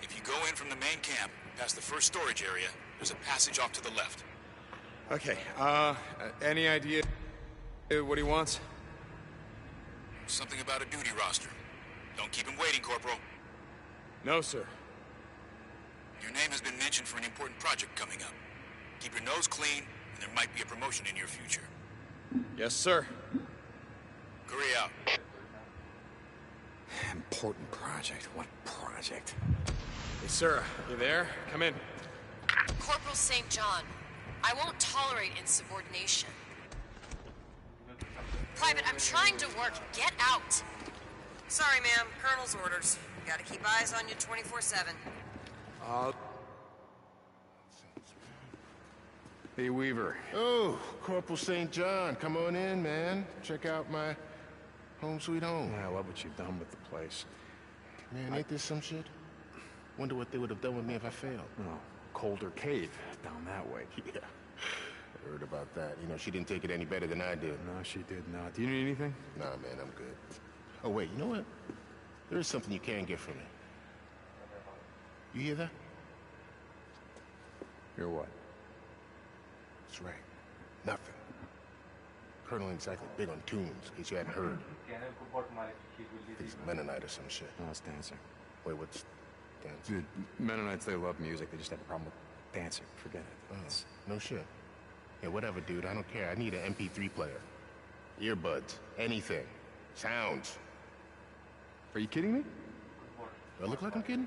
If you go in from the main camp, past the first storage area, there's a passage off to the left. Okay. Uh, any idea what he wants? Something about a duty roster. Don't keep him waiting, Corporal. No, sir. Your name has been mentioned for an important project coming up. Keep your nose clean, there might be a promotion in your future. Yes, sir. Curry out. Important project. What project? Hey, Sarah, you there? Come in. Corporal St. John, I won't tolerate insubordination. Private, I'm trying to work. Get out. Sorry, ma'am. Colonel's orders. Gotta keep eyes on you 24-7. Uh... Hey, Weaver. Oh, Corporal St. John, come on in, man. Check out my Home sweet home. I love what you've done with the place. Man, ain't this some shit? Wonder what they would have done with me if I failed. Oh, Colder Cave, down that way. Yeah. I heard about that. You know, she didn't take it any better than I did. No, she did not. Do you need anything? Nah, man, I'm good. Oh, wait, you know what? There is something you can get from me. You hear that? Hear what? That's right. Nothing. Colonel ain't exactly big on tunes, in case you hadn't heard. He's a Mennonite or some shit. No, it's dancing. Wait, what's dancing? Dude, Mennonites, they love music. They just have a problem with dancing. Forget it. Oh, no shit. Yeah, whatever, dude. I don't care. I need an MP3 player. Earbuds. Anything. Sounds. Are you kidding me? Do I look like I'm kidding?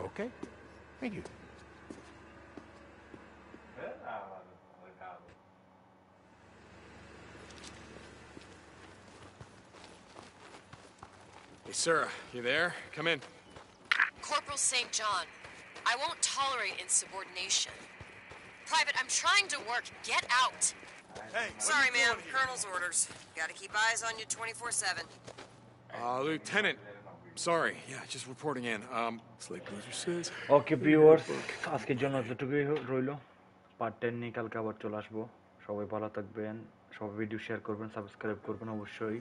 Okay. Thank you. Sarah, you there? Come in. Corporal St. John, I won't tolerate insubordination. Private, I'm trying to work. Get out. Hey, Sorry, ma'am. Colonel's orders. Gotta keep eyes on you 24 7. Uh, Lieutenant. Sorry, yeah, just reporting in. Um, it's like Boozer says. Okay viewers আজকের জন্য যতটুকুই রইলো part ten নিয়ে কালকে আবার চলে আসবো সবাই ভালো থাকবেন সব ভিডিও শেয়ার করবেন সাবস্ক্রাইব করবেন অবশ্যই।